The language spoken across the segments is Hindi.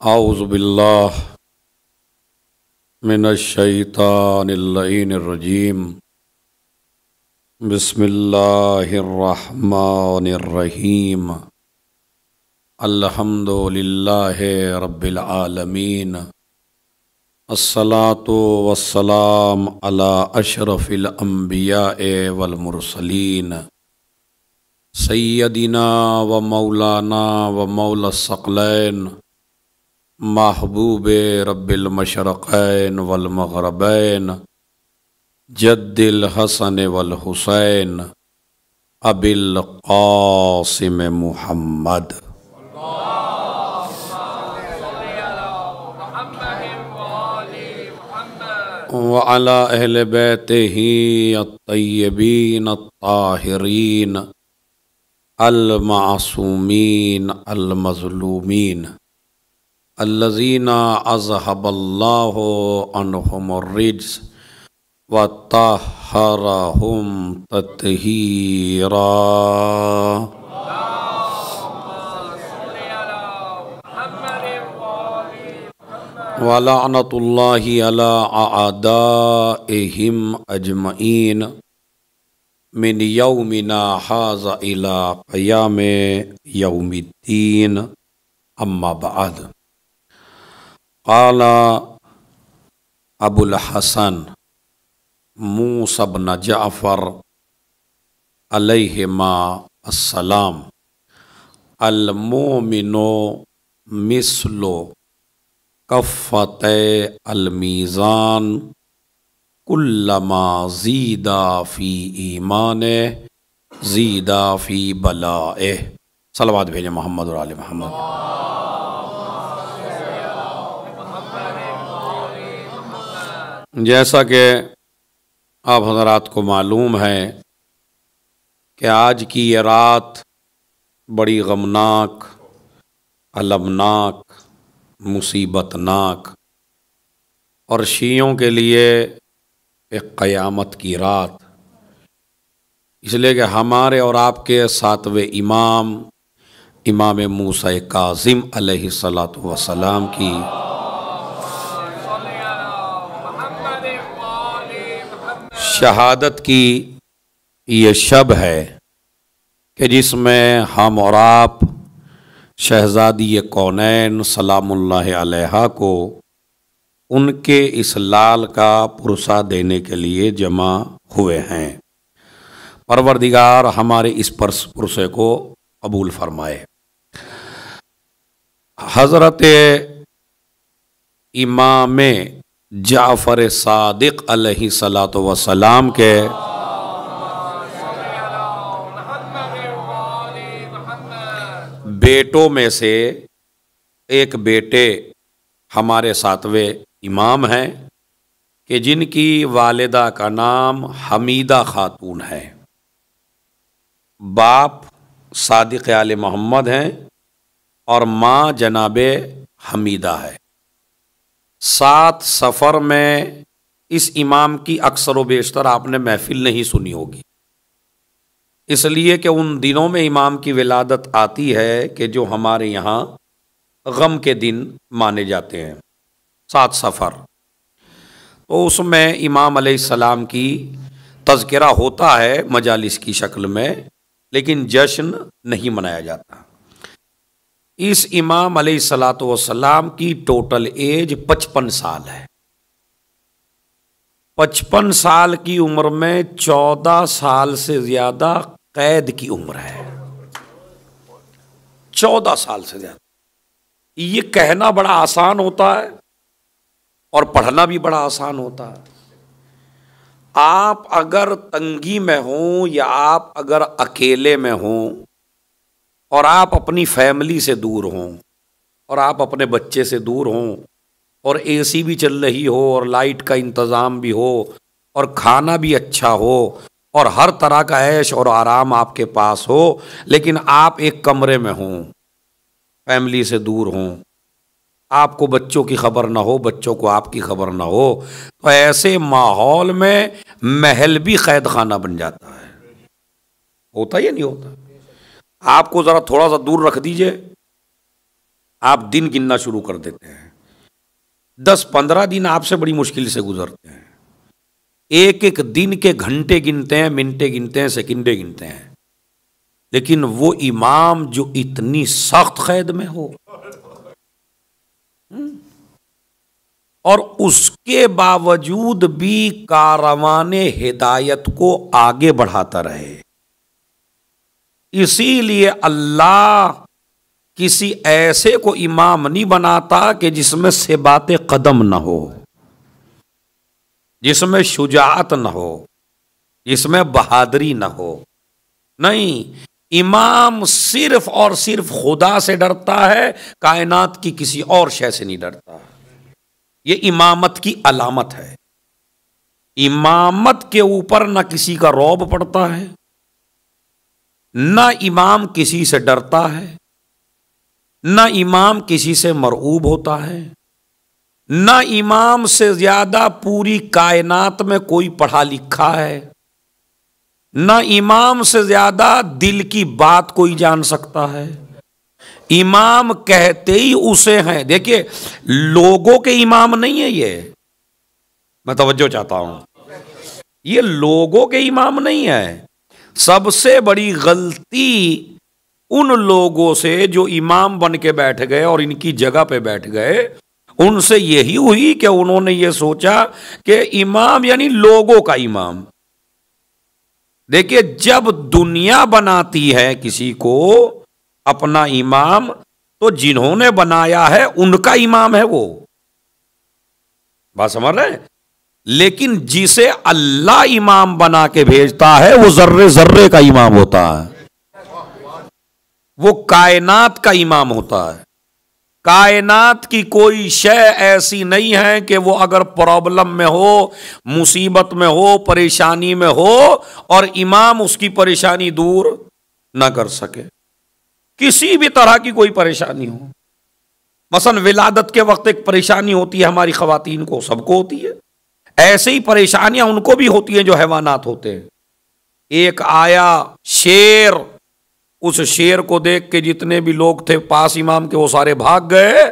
आउज़बिल्लाह मिनश्शैतानिर्रजीम बिस्मिल्लाहिर्रहमानिर्रहीम अल्हम्दुलिल्लाहि रब्बिल आलमीन अस्सलातु वस्सलाम अला अशरफिल अंबिया वल मुरसलीन सैयदिना व मौलाना व मौला सकलैन महबूब रब्बिल मशरक़ैन वल मगरबैन, जद्दिल हसन वल हुसैन, अबिल कासिम मुहम्मद। वअला अहल बैत ही तय्यबीन ताहिरीन अलमासूमीन अल्लज़ीना अनहुमुर्रिज्स व तहरहुम ततहीरा वलानतुल्लाहि अला आदाइहिम अजमईन मिन यौमिना हाज़ा इला क़याम यौमिद्दीन अम्मा बाद क़ाला अबुल हसन बन जाफ़र अलैहिमा अस्सलाम अल मोमिनो मिसलो कफ़त अलमीज़ान कुल्लमा जीदा फ़ी ईमान जीदा फ़ी बला सलवात भेजे मोहम्मद आल मोहम्मद जैसा कि आप हजरात को मालूम है कि आज की ये रात बड़ी गमनाक, अलमनाक, मुसीबतनाक और शीयों के लिए एक क़यामत की रात। इसलिए कि हमारे और आपके सातवें इमाम इमाम मूसा काजिम अलैहिस्सलातु वसलाम की शहादत की ये शब है कि जिसमें हम और आप शहज़ादी कौनैन अलैहा को उनके इस लाल का पुरसा देने के लिए जमा हुए हैं। परवरदिगार हमारे इस पुरसे को कबूल फरमाए। हज़रत इमाम जाफ़र सादिक सलातो वसलाम के। बेटों में से एक बेटे हमारे सातवें इमाम हैं, कि जिनकी वालिदा का नाम हमीदा खातून है। बाप सादिक आल मोहम्मद हैं और माँ जनाब हमीदा है। सात सफ़र में इस इमाम की अक्सर व बेशतर आपने महफिल नहीं सुनी होगी। इसलिए कि उन दिनों में इमाम की विलादत आती है कि जो हमारे यहाँ गम के दिन माने जाते हैं। सात सफ़र। तो उसमें इमाम सलाम की तज़करा होता है मजालिस की शक्ल में, लेकिन जश्न नहीं मनाया जाता। इस इमाम सलात वसलाम की टोटल एज पचपन साल है। पचपन साल की उम्र में चौदह साल से ज़्यादा कैद की उम्र है। चौदह साल से ज़्यादा। ये कहना बड़ा आसान होता है और पढ़ना भी बड़ा आसान होता है। आप अगर तंगी में हो या आप अगर अकेले में हो और आप अपनी फैमिली से दूर हों, और आप अपने बच्चे से दूर हों, और एसी भी चल रही हो, और लाइट का इंतज़ाम भी हो, और खाना भी अच्छा हो, और हर तरह का ऐश और आराम आपके पास हो, लेकिन आप एक कमरे में हों, फैमिली से दूर हों। आपको बच्चों की खबर ना हो, बच्चों को आपकी खबर ना हो तो ऐसे माहौल में महल भी कैद खाना बन जाता है। होता या नहीं होता? आपको ज़रा थोड़ा सा दूर रख दीजिए। आप दिन गिनना शुरू कर देते हैं। दस पंद्रह दिन आपसे बड़ी मुश्किल से गुजरते हैं। एक एक दिन के घंटे गिनते हैं मिनटे गिनते हैं सेकंडे गिनते हैं। लेकिन वो इमाम जो इतनी सख्त कैद में हो। हम्म, और उसके बावजूद भी कारवान हिदायत को आगे बढ़ाता रहे। इसीलिए अल्लाह किसी ऐसे को इमाम नहीं बनाता कि जिसमें से बातें कदम न हो, जिसमें शुजात न हो, जिसमें बहादुरी न हो। नहीं, इमाम सिर्फ़ और सिर्फ़ खुदा से डरता है, कायनात की किसी और शय से नहीं डरता। ये इमामत की अलामत है। इमामत के ऊपर न किसी का रौब पड़ता है। न इमाम किसी से डरता है, न इमाम किसी से मरऊब होता है, न इमाम से ज़्यादा पूरी कायनात में कोई पढ़ा लिखा है, न इमाम से ज़्यादा दिल की बात कोई जान सकता है। इमाम कहते ही उसे हैं। देखिए, लोगों के इमाम नहीं है ये। मैं तवज्जो चाहता हूँ। ये लोगों के इमाम नहीं है। सबसे बड़ी गलती उन लोगों से जो इमाम बन के बैठ गए और इनकी जगह पे बैठ गए, उनसे यही हुई कि उन्होंने ये सोचा कि इमाम यानी लोगों का इमाम। देखिए, जब दुनिया बनाती है किसी को अपना इमाम तो जिन्होंने बनाया है, उनका इमाम है वो। बात समझ रहे लेकिन जिसे अल्लाह इमाम बना के भेजता है, वो जर्रे जर्रे का इमाम होता है। वो कायनात का इमाम होता है। कायनात की कोई शय ऐसी नहीं है कि वो अगर प्रॉब्लम में हो, मुसीबत में हो, परेशानी में हो और इमाम उसकी परेशानी दूर ना कर सके। किसी भी तरह की कोई परेशानी हो। मसन विलादत के वक्त एक परेशानी होती है, हमारी खातन को, सबको होती है। ऐसे ही परेशानियाँ उनको भी होती हैं जो हैवानात होते हैं। एक आया शेर, उस शेर को देख के जितने भी लोग थे पास इमाम के वो सारे भाग गए,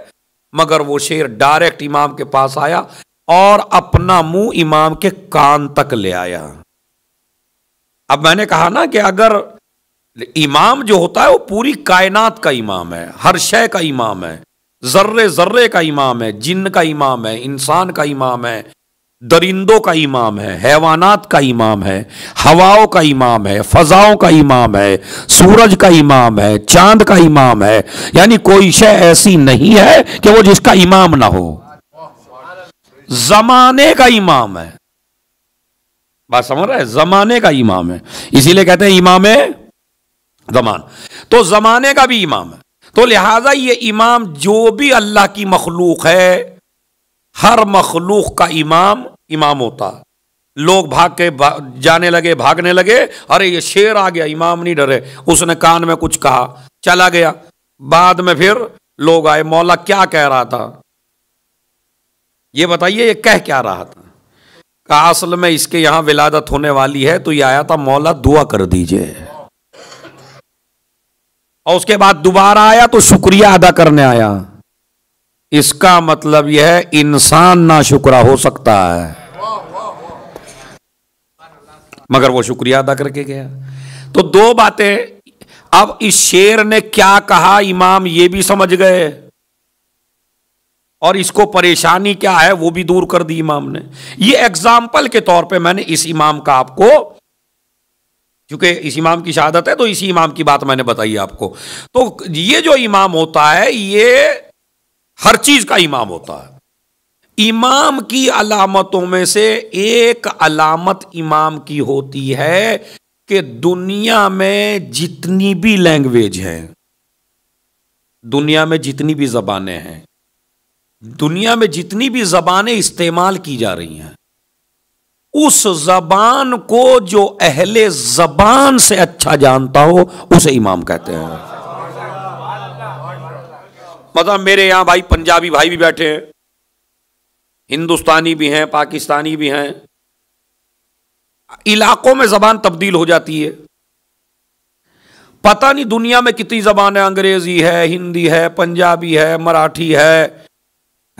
मगर वो शेर डायरेक्ट इमाम के पास आया और अपना मुँह इमाम के कान तक ले आया। अब मैंने कहा ना कि अगर इमाम जो होता है वो पूरी कायनात का इमाम है, हर शय का इमाम है, जर्रे जर्रे का इमाम है, जिन का इमाम है, इंसान का इमाम है दरिंदों का इमाम है, हैवानात का इमाम है, हवाओं का इमाम है, फजाओं का इमाम है, सूरज का इमाम है, चाँद का इमाम है, यानी कोई शय ऐसी नहीं है कि वो जिसका इमाम ना हो। जमाने का इमाम है। बात समझ रहा है? जमाने का इमाम है। इसीलिए कहते हैं इमाम जमान। तो जमाने का भी इमाम है। तो लिहाजा ये इमाम जो भी अल्लाह की मखलूक है हर मखलूक का इमाम इमाम होता। लोग भाग के भाग, जाने लगे भागने लगे अरे ये शेर आ गया इमाम नहीं डरे। उसने कान में कुछ कहा चला गया। बाद में फिर लोग आए मौला क्या कह रहा था? ये बताइए ये कह क्या रहा था? कहा असल में इसके यहाँ विलादत होने वाली है तो ये आया था मौला दुआ कर दीजिए। और उसके बाद दोबारा आया तो शुक्रिया अदा करने आया। इसका मतलब यह है, इंसान ना शुक्रा हो सकता है। मगर वो शुक्रिया अदा करके गया। तो दो बातें, अब इस शेर ने क्या कहा, इमाम ये भी समझ गए। और इसको परेशानी क्या है, वो भी दूर कर दी इमाम ने। ये एग्ज़ाम्पल के तौर पे मैंने इस इमाम का आपको, क्योंकि इस इमाम की शहादत है तो इसी इमाम की बात मैंने बताई आपको। तो ये जो इमाम होता है, ये हर चीज़ का इमाम होता है। इमाम की अलामतों में से एक अलामत इमाम की होती है कि दुनिया में जितनी भी लैंग्वेज है, दुनिया में जितनी भी जबानें हैं, दुनिया में जितनी भी जबानें इस्तेमाल की जा रही हैं, उस जबान को जो अहले जबान से अच्छा जानता हो, उसे इमाम कहते हैं। मतलब मेरे यहाँ भाई, पंजाबी भाई भी बैठे हैं। हिंदुस्तानी भी हैं, पाकिस्तानी भी हैं। इलाकों में जबान तब्दील हो जाती है। पता नहीं दुनिया में कितनी जबान है, अंग्रेज़ी है, हिंदी है, पंजाबी है, मराठी है,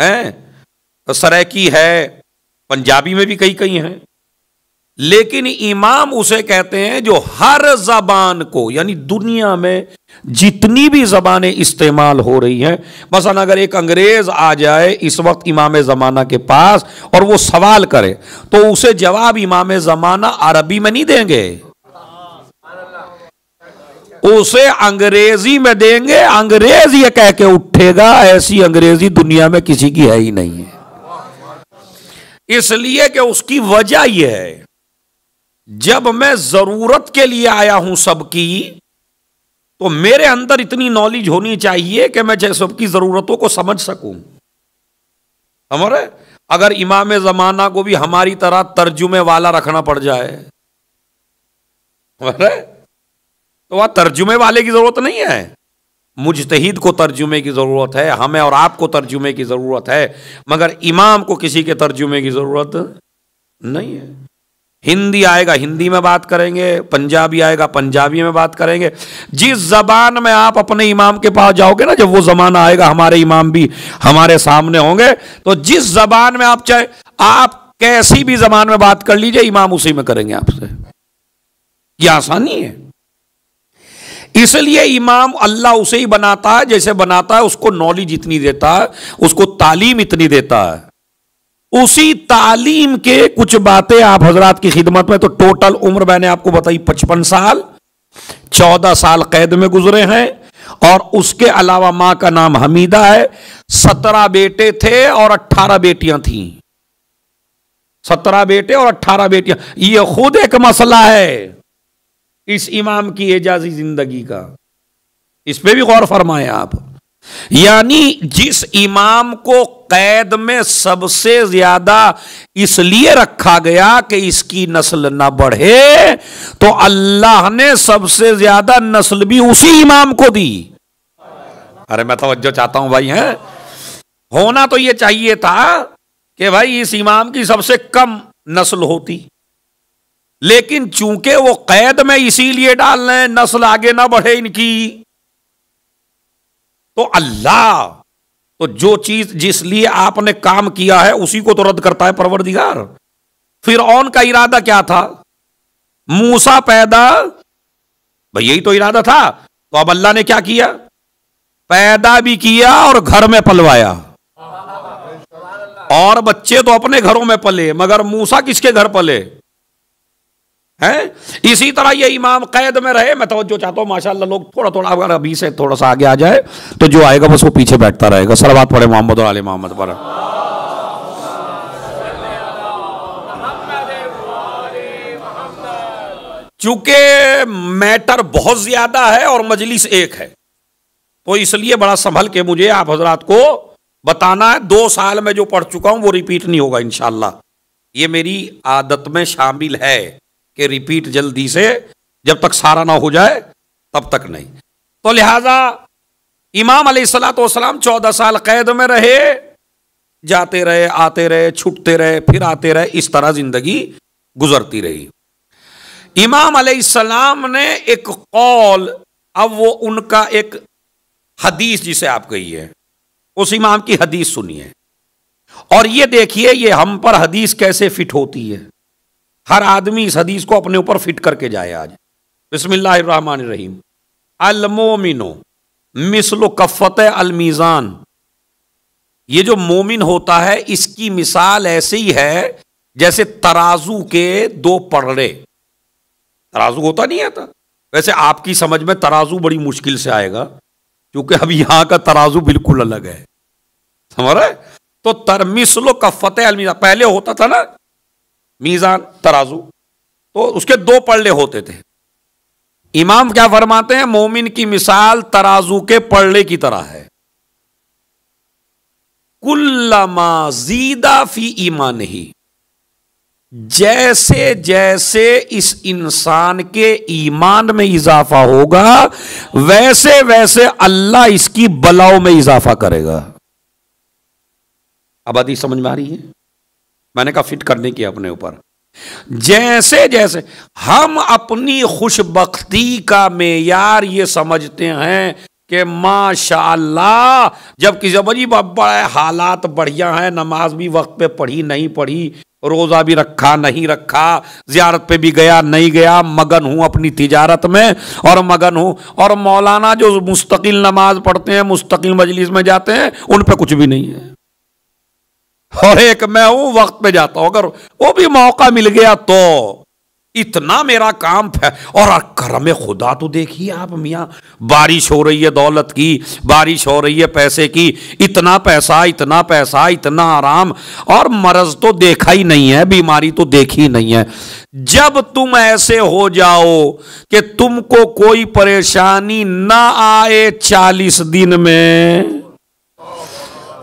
हैं? सराइकी है, पंजाबी में भी कई कई हैं। लेकिन इमाम उसे कहते हैं जो हर जबान को, यानी दुनिया में जितनी भी जबानें इस्तेमाल हो रही हैं मसन अगर एक अंग्रेज़ आ जाए इस वक्त इमाम ज़माना के पास और वो सवाल करे तो उसे जवाब इमाम ज़माना अरबी में नहीं देंगे। उसे अंग्रेज़ी में देंगे, अंग्रेज़ ये कह के उठेगा, ऐसी अंग्रेज़ी दुनिया में किसी की है ही नहीं है। इसलिए कि उसकी वजह यह है जब मैं ज़रूरत के लिए आया हूँ सबकी तो मेरे अंदर इतनी नॉलेज होनी चाहिए कि मैं सबकी जरूरतों को समझ सकूँ। हमारे अगर इमाम जमाना को भी हमारी तरह तर्जुमे वाला रखना पड़ जाए। तो वह तर्जुमे वाले की ज़रूरत नहीं है। मुजतहीद को तर्जुमे की ज़रूरत है, हमें और आपको तर्जुमे की ज़रूरत है, मगर इमाम को किसी के तर्जुमे की ज़रूरत नहीं है। हिंदी आएगा, हिंदी में बात करेंगे, पंजाबी आएगा, पंजाबी में बात करेंगे। जिस जबान में आप अपने इमाम के पास जाओगे ना, जब वो जमाना आएगा, हमारे इमाम भी हमारे सामने होंगे तो जिस जबान में आप चाहे, आप कैसी भी जबान में बात कर लीजिए, इमाम उसी में करेंगे आपसे। यह आसानी है। इसलिए इमाम अल्लाह उसे ही बनाता है, जैसे बनाता है, उसको नॉलेज इतनी देता है, उसको तालीम इतनी देता है। उसी तालीम के कुछ बातें आप हजरात की खिदमत में तो टोटल उम्र मैंने आपको बताई पचपन साल, चौदह साल कैद में गुजरे हैं, और उसके अलावा माँ का नाम हमीदा है, सत्रह बेटे थे और अट्ठारह बेटियाँ थीं। सत्रह बेटे और अट्ठारह बेटियाँ यह खुद एक मसला है इस इमाम की एजाजी ज़िंदगी का। इस पे भी गौर फरमाए आप। यानी जिस इमाम को कैद में सबसे ज़्यादा इसलिए रखा गया कि इसकी नस्ल ना बढ़े तो अल्लाह ने सबसे ज़्यादा नस्ल भी उसी इमाम को दी। अरे मैं तवज्जो चाहता हूँ भाई, हैं? होना तो यह चाहिए था कि भाई इस इमाम की सबसे कम नस्ल होती। लेकिन चूँकि वो कैद में इसीलिए डाल रहे हैं, नस्ल आगे ना बढ़े इनकी। तो अल्लाह तो जो चीज़ जिस लिए आपने काम किया है, उसी को तो रद्द करता है परवरदिगार। फिर ऑन का इरादा क्या था? मूसा पैदा, भाई यही तो इरादा था। तो अब अल्लाह ने क्या किया? पैदा भी किया और घर में पलवाया। और बच्चे तो अपने घरों में पले, मगर मूसा किसके घर पले? है? इसी तरह ये इमाम कैद में रहे, मैं तो चाहता हूँ, माशाल्लाह, लोग थोड़ा थोड़ा, अगर अभी से थोड़ा सा आगे आ जाए तो जो आएगा, बस वो पीछे बैठता रहेगा। सरबात पड़े मोहम्मद और आले मोहम्मद पर। चूँकि मैटर बहुत ज़्यादा है और मजलिस एक है तो इसलिए बड़ा संभल के मुझे आप हजरात को बताना है। दो साल में जो पढ़ चुका हूँ, वो रिपीट नहीं होगा इंशाला ये मेरी आदत में शामिल है। कि रिपीट जल्दी से, जब तक सारा ना हो जाए, तब तक नहीं। तो लिहाजा, इमाम सलाम चौदह साल कैद में रहे, जाते रहे, आते रहे, छुटते रहे, फिर आते रहे, इस तरह ज़िंदगी गुजरती रही। इमाम सलाम ने एक कौल, अब वो उनका एक हदीस जिसे आप कही है उस इमाम की हदीस सुनिए। और ये देखिए, ये हम पर हदीस कैसे फिट होती है। हर आदमी इस हदीस को अपने ऊपर फिट करके जाए आज। बिस्मिल्लाहमान रहीम अलमोमिनो, मिसलो कफ़त अलमीज़ान। ये जो मोमिन होता है, इसकी मिसाल ऐसे ही है जैसे तराजू के दो पड़े तराजू होता नहीं आता? वैसे आपकी समझ में तराजू बड़ी मुश्किल से आएगा, क्योंकि अब यहाँ का तराजू बिल्कुल अलग है। समझ रहे तो तरमिसलो कफ़त अलमीज़ान, पहले होता था ना मीज़ान तराजू। तो उसके दो पल्ले होते थे। इमाम क्या फरमाते हैं? मोमिन की मिसाल तराजू के पल्ले की तरह है। कुल्लमा जीदा फ़ी ईमान ही जैसे जैसे इस इंसान के ईमान में इजाफा होगा, वैसे वैसे अल्लाह इसकी बलाओं में इजाफा करेगा। अब आदि समझ में आ रही है? मैंने कहा, फिट करने की अपने ऊपर? जैसे जैसे हम अपनी खुशबख्ती का मेयार ये समझते हैं कि माशाल्लाह जब किसी बड़ी बड़े हालात बढ़िया है, नमाज़ भी वक्त पे पढ़ी, नहीं पढ़ी, रोज़ा भी रखा, नहीं रखा, जियारत पे भी गया, नहीं गया, मगन हूँ अपनी तिजारत में, और मगन हूँ, और मौलाना जो मुस्तकिल नमाज़ पढ़ते हैं, मुस्तकिल मजलिस में जाते हैं, उन पे कुछ भी नहीं है। और एक मैं वो वक्त पे जाता हूँ, अगर वो भी मौका मिल गया तो। इतना मेरा काम है और करम खुदा तो देखिए आप मियाँ, बारिश हो रही है दौलत की, बारिश हो रही है पैसे की, इतना पैसा इतना पैसा, इतना आराम, और मरज तो देखा ही नहीं है, बीमारी तो देखी नहीं है। जब तुम ऐसे हो जाओ कि तुमको कोई परेशानी ना आए चालीस दिन में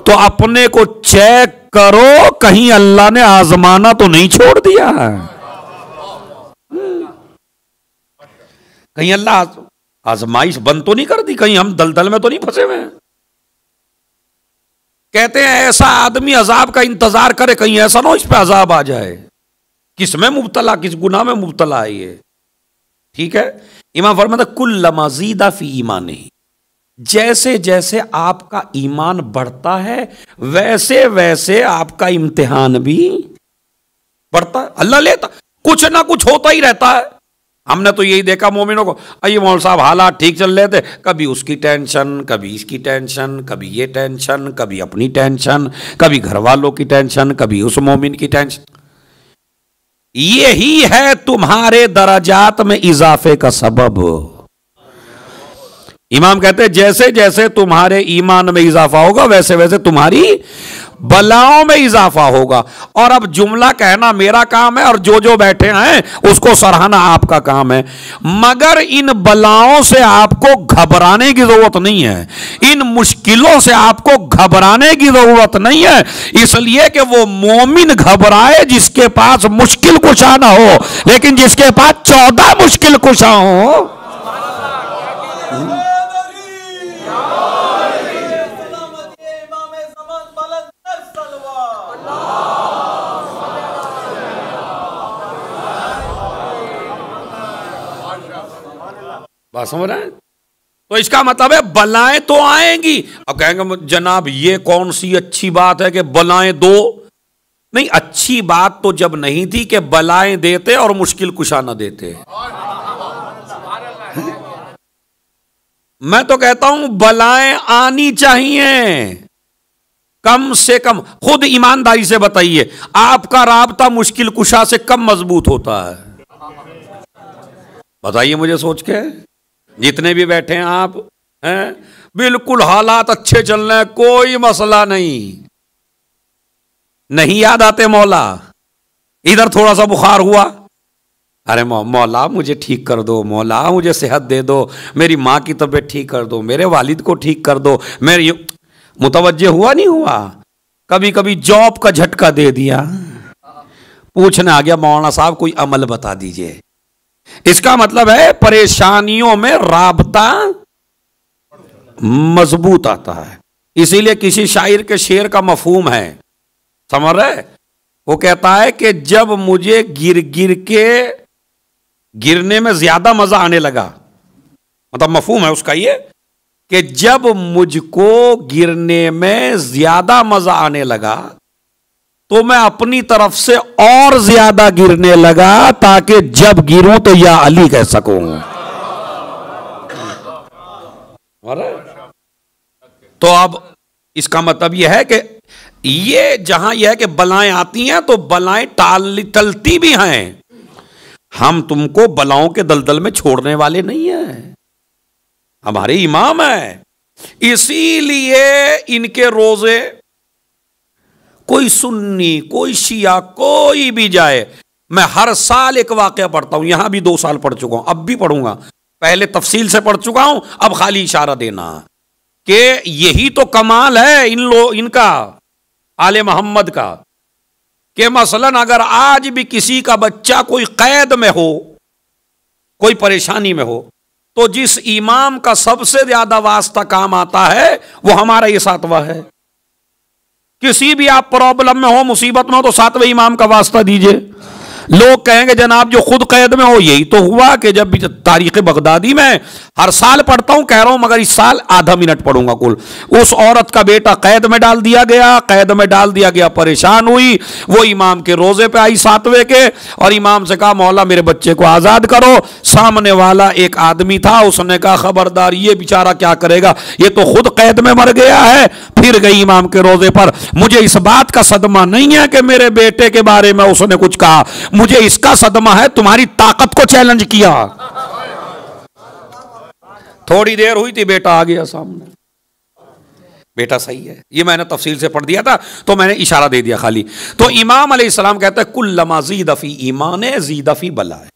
तो अपने को चेक करो, कहीं अल्लाह ने आजमाना तो नहीं छोड़ दिया है। कहीं अल्लाह आजमाइश बंद तो नहीं कर दी, कहीं हम दलदल में तो नहीं फंसे हुए कहते हैं, ऐसा आदमी अजाब का इंतज़ार करे, कहीं ऐसा ना हो इस पे अजाब आ जाए। किसमें मुबतला, किस गुना में मुबतला है ये? ठीक है? इमाम फरमाता कुल लमाजीदा फ़ी ईमान जैसे जैसे आपका ईमान बढ़ता है, वैसे वैसे आपका इम्तिहान भी बढ़ता है। अल्लाह लेता, कुछ ना कुछ होता ही रहता है। हमने तो यही देखा मोमिनों को अये मौल साहब, हालात ठीक चल रहे थे, कभी उसकी टेंशन, कभी इसकी टेंशन, कभी ये टेंशन, कभी अपनी टेंशन, कभी घर वालों की टेंशन, कभी उस मोमिन की टेंशन। यही है तुम्हारे दराजात में इजाफे का सबब। इमाम कहते हैं, जैसे जैसे तुम्हारे ईमान में इजाफा होगा, वैसे वैसे तुम्हारी बलाओं में इजाफा होगा। और अब जुमला कहना मेरा काम है और जो जो बैठे हैं, उसको सराहना आपका काम है। मगर इन बलाओं से आपको घबराने की ज़रूरत नहीं है। इन मुश्किलों से आपको घबराने की ज़रूरत नहीं है। इसलिए कि वो मोमिन घबराए जिसके पास मुश्किल कुशा ना हो, लेकिन जिसके पास चौदह मुश्किल कुशा हो। बात समझ रहे हैं? तो इसका मतलब है, बलाएँ तो आएँगी। अब कहेंगे, जनाब, ये कौन सी अच्छी बात है कि बलाएँ दो? नहीं, अच्छी बात तो जब नहीं थी कि बलाएँ देते और मुश्किल कुशा न देते। मैं तो कहता हूँ, बलाएँ आनी चाहिए। कम से कम, खुद ईमानदारी से बताइए, आपका राबता मुश्किल कुशा से कम मज़बूत होता है। बताइए मुझे सोच के। जितने भी बैठे हैं आप, हैं? बिल्कुल हालात अच्छे चल रहे हैं, कोई मसला नहीं। नहीं याद आते मौला? इधर थोड़ा सा बुखार हुआ? अरे मौला, मुझे ठीक कर दो, मौला, मुझे सेहत दे दो, मेरी माँ की तबीयत ठीक कर दो, मेरे वालिद को ठीक कर दो, मेरे मुतवजह हुआ नहीं हुआ? कभी कभी जॉब का झटका दे दिया। पूछने आ गया, मौलाना साहब, कोई अमल बता दीजिए। इसका मतलब है परेशानियों में राबता मज़बूत आता है। इसीलिए किसी शायर के शेर का मफहूम है। समझ रहे? वो कहता है कि जब मुझे गिर गिर के गिरने में ज़्यादा मज़ा आने लगा मतलब मफहूम है उसका ये, कि जब मुझको गिरने में ज़्यादा मज़ा आने लगा तो मैं अपनी तरफ़ से और ज़्यादा गिरने लगा ताकि जब गिरूं तो या अली कह सकूँ। तो अब इसका मतलब यह है कि ये जहाँ यह है कि बलाएँ आती हैं तो बलाएँ टाल टलती भी हैं। हम तुमको बलाओं के दलदल में छोड़ने वाले नहीं हैं। हमारे इमाम है। इसीलिए इनके रोज़े कोई सुन्नी, कोई शिया, कोई भी जाए। मैं हर साल एक वाक्य पढ़ता हूँ, यहाँ भी दो साल पढ़ चुका हूँ, अब भी पढ़ूँगा। पहले तफसील से पढ़ चुका हूँ, अब खाली इशारा देना। कि यही तो कमाल है इन लो, इनका, आले मोहम्मद का। कि मसलन अगर आज भी किसी का बच्चा कोई कैद में हो, कोई परेशानी में हो तो जिस इमाम का सबसे ज़्यादा वास्ता काम आता है, वो हमारा ये सातवा है। किसी भी आप प्रॉब्लम में हो, मुसीबत में हो तो सातवें इमाम का वास्ता दीजिए। लोग कहेंगे, जनाब जो खुद कैद में हो, यही तो हुआ कि जब तारीख बगदादी में हर साल पढ़ता हूँ, कह रहा हूँ, मगर इस साल आधा मिनट पढ़ूँगा कुल। उस औरत का बेटा कैद में डाल दिया गया, कैद में डाल दिया गया, परेशान हुई। वो इमाम के रोज़े पे आई सातवें के, और इमाम से कहा, मौला, मेरे बच्चे को आज़ाद करो। सामने वाला एक आदमी था, उसने कहा, खबरदार, ये बेचारा क्या करेगा? ये तो खुद कैद में मर गया है। फिर गई इमाम के रोज़े पर। मुझे इस बात का सदमा नहीं है कि मेरे बेटे के बारे में उसने कुछ कहा। मुझे इसका सदमा है, तुम्हारी ताकत को चैलेंज किया। थोड़ी देर हुई थी, बेटा आ गया सामने। बेटा सही है, ये मैंने तफसील से पढ़ दिया था तो मैंने इशारा दे दिया खाली। तो इमाम सलाम कहते हैं कुल लमा दफी ईमान दफी बला है।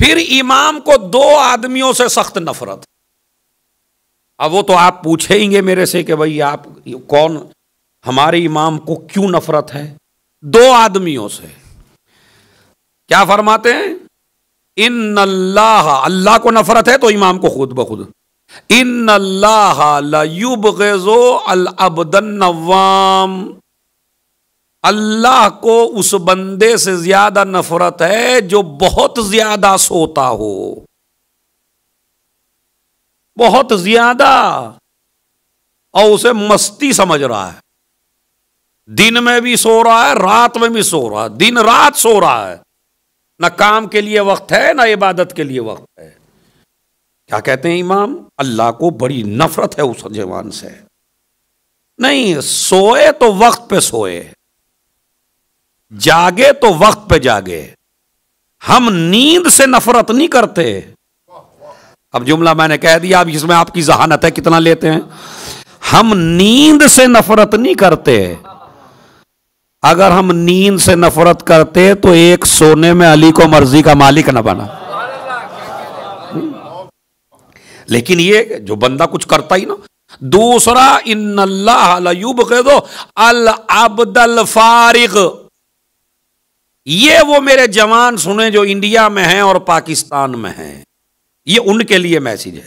फिर इमाम को दो आदमियों से सख्त नफरत। अब वो तो आप पूछेंगे मेरे से कि भाई, आप कौन, हमारे इमाम को क्यों नफरत है? दो आदमियों से। क्या फरमाते हैं? इन अल्लाह अल्लाह को नफरत है तो इमाम को खुद ब खुद। इन अल्लाह अल अबदन नवाम। अल्लाह को उस बंदे से ज़्यादा नफरत है जो बहुत ज़्यादा सोता हो। बहुत ज़्यादा। और उसे मस्ती समझ रहा है। दिन में भी सो रहा है, रात में भी सो रहा है दिन रात सो रहा है। ना काम के लिए वक्त है, ना इबादत के लिए वक्त है। क्या कहते हैं इमाम? अल्लाह को बड़ी नफरत है उस जवान से। नहीं, सोए तो वक्त पे सोए, जागे तो वक्त पे जागे। हम नींद से नफरत नहीं करते। अब जुमला मैंने कह दिया, अब इसमें आपकी जहानत है, कितना लेते हैं? हम नींद से नफरत नहीं करते। अगर हम नींद से नफरत करते तो एक सोने में अली को मर्ज़ी का मालिक न बना। लेकिन ये जो बंदा कुछ करता ही ना। दूसरा इन अल्लाहब कह दो अल अब्दल फारिग। ये वो मेरे जवान सुने जो इंडिया में हैं और पाकिस्तान में हैं। ये उनके लिए मैसेज है।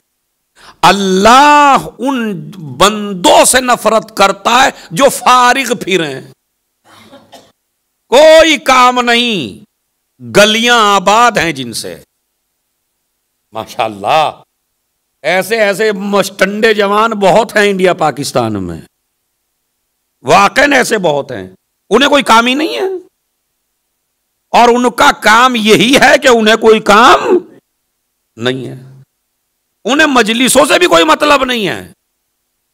अल्लाह उन बंदों से नफरत करता है जो फारिग फिरे कोई काम नहीं। गलियाँ आबाद हैं जिनसे। माशाल्लाह। ऐसे ऐसे मस्टंडे जवान बहुत हैं इंडिया पाकिस्तान में। वाकई ऐसे बहुत हैं। उन्हें कोई काम ही नहीं है। और उनका काम यही है कि उन्हें कोई काम नहीं है। उन्हें मजलिसों से भी कोई मतलब नहीं है।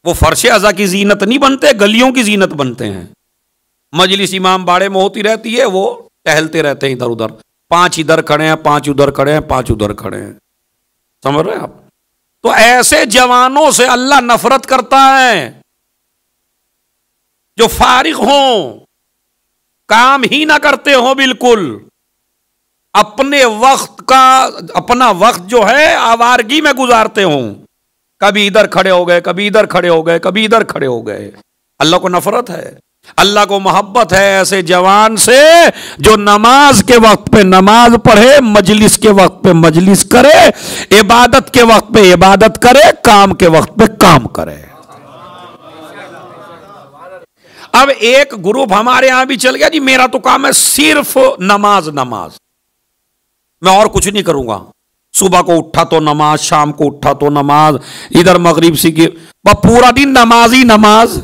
वो फर्श अजा की जीनत नहीं बनते, गलियों की जीनत बनते हैं। मजलिस इमाम बाड़े में होती रहती है, वो टहलते रहते हैं इधर उधर। पाँच इधर खड़े हैं, पाँच उधर खड़े हैं, पाँच उधर खड़े हैं। समझ रहे हैं आप? तो ऐसे जवानों से अल्लाह नफरत करता है। जो फारिग हों, काम ही ना करते हो बिल्कुल। अपने वक्त का, अपना वक्त जो है, आवारगी में गुजारते हो। कभी इधर खड़े हो गए, कभी इधर खड़े हो गए, कभी इधर खड़े हो गए। अल्लाह को नफरत है। अल्लाह को मोहब्बत है ऐसे जवान से जो नमाज़ के वक्त पे नमाज़ पढ़े, मजलिस के वक्त पे मजलिस करे, इबादत के वक्त पे इबादत करे, काम के वक्त पे काम करे। अब एक ग्रुप हमारे यहाँ भी चल गया, जी मेरा तो काम है सिर्फ़ नमाज़ नमाज़। मैं और कुछ नहीं करूँगा। सुबह को उठा तो नमाज़, शाम को उठा तो नमाज़, इधर मगरिब सी पूरा दिन नमाज़ ही नमाज़।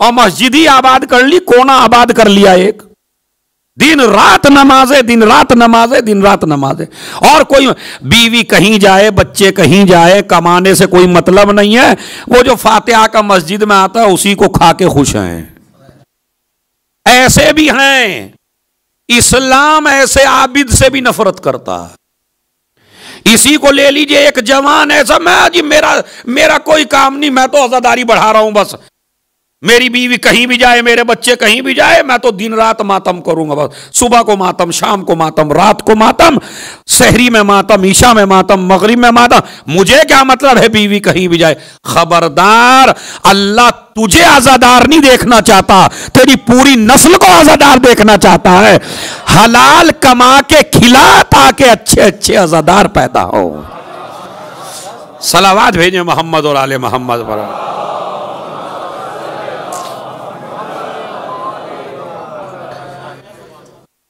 और मस्जिद ही आबाद कर ली, कोना आबाद कर लिया एक। दिन रात नमाजे दिन रात नमाजे दिन रात नमाजे और कोई बीवी कहीं जाए, बच्चे कहीं जाए, कमाने से कोई मतलब नहीं है। वो जो फातिहा का मस्जिद में आता है, उसी को खा के खुश हैं। ऐसे भी हैं। इस्लाम ऐसे आबिद से भी नफरत करता है। इसी को ले लीजिए एक जवान, ऐसा मैं जी मेरा मेरा कोई काम नहीं, मैं तो आजादारी बढ़ा रहा हूँ बस। मेरी बीवी कहीं भी जाए, मेरे बच्चे कहीं भी जाए, मैं तो दिन रात मातम करूँगा बस। सुबह को मातम, शाम को मातम, रात को मातम, शहरी में मातम, ईशा में मातम, मगरिब में मातम। मुझे क्या मतलब है बीवी कहीं भी जाए? खबरदार, अल्लाह तुझे आजादार नहीं देखना चाहता, तेरी पूरी नस्ल को आजादार देखना चाहता है। हलाल कमा के खिला ताकि अच्छे अच्छे आजादार पैदा हो। सलावाद भेजे मोहम्मद और आले मोहम्मद पर।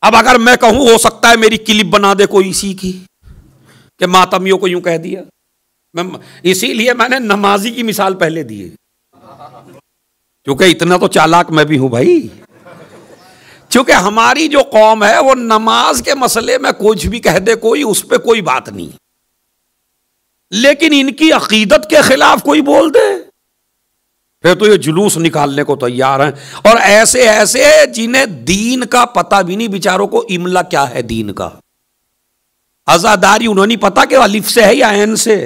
अब अगर मैं कहूँ, हो सकता है मेरी क्लिप बना दे कोई इसी की, कि मातमियों को यूँ कह दिया। मैं इसीलिए मैंने नमाजी की मिसाल पहले दी है। क्योंकि इतना तो चालाक मैं भी हूँ भाई। क्योंकि हमारी जो कौम है, वो नमाज़ के मसले में कुछ भी कह दे कोई, उस पर कोई बात नहीं। लेकिन इनकी अकीदत के खिलाफ कोई बोल दे। फिर तो ये जुलूस निकालने को तैयार हैं। और ऐसे ऐसे जिन्हें दीन का पता भी नहीं, बिचारों को इमला क्या है दीन का? आजादारी उन्होंने पता कि अलिफ से है या एन से?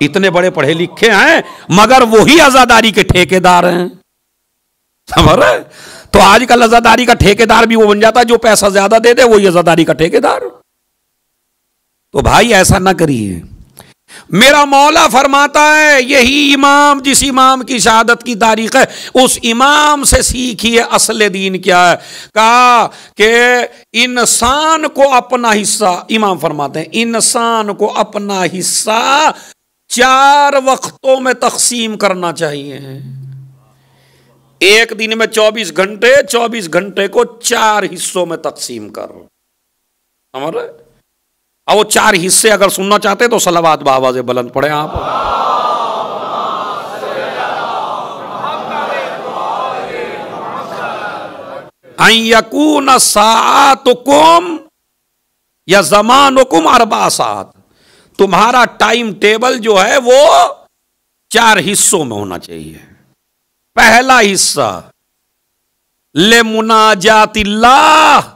इतने बड़े पढ़े लिखे हैं, मगर वही आजादारी के ठेकेदार हैं। समझ रहे? तो आजकल आजादारी का ठेकेदार भी वो बन जाता है, जो पैसा ज़्यादा दे दे, वही आजादारी का ठेकेदार। तो भाई ऐसा ना करिए। मेरा मौला फरमाता है, यही इमाम, जिस इमाम की शहादत की तारीख है, उस इमाम से सीखिए असल दीन क्या है। कहा कि इंसान को अपना हिस्सा, इमाम फरमाते हैं, इंसान को अपना हिस्सा चार वक्तों में तकसीम करना चाहिए। एक दिन में 24 घंटे 24 घंटे को चार हिस्सों में तकसीम करो। समझ अब वो चार हिस्से अगर सुनना चाहते तो सलावाद बाबाज बुलंद पड़े आप। यकून सात कुम या जमान कुम अरबा सात तुम्हारा टाइम टेबल जो है वो चार हिस्सों में होना चाहिए। पहला हिस्सा, ले मुनाजातिल्लाह।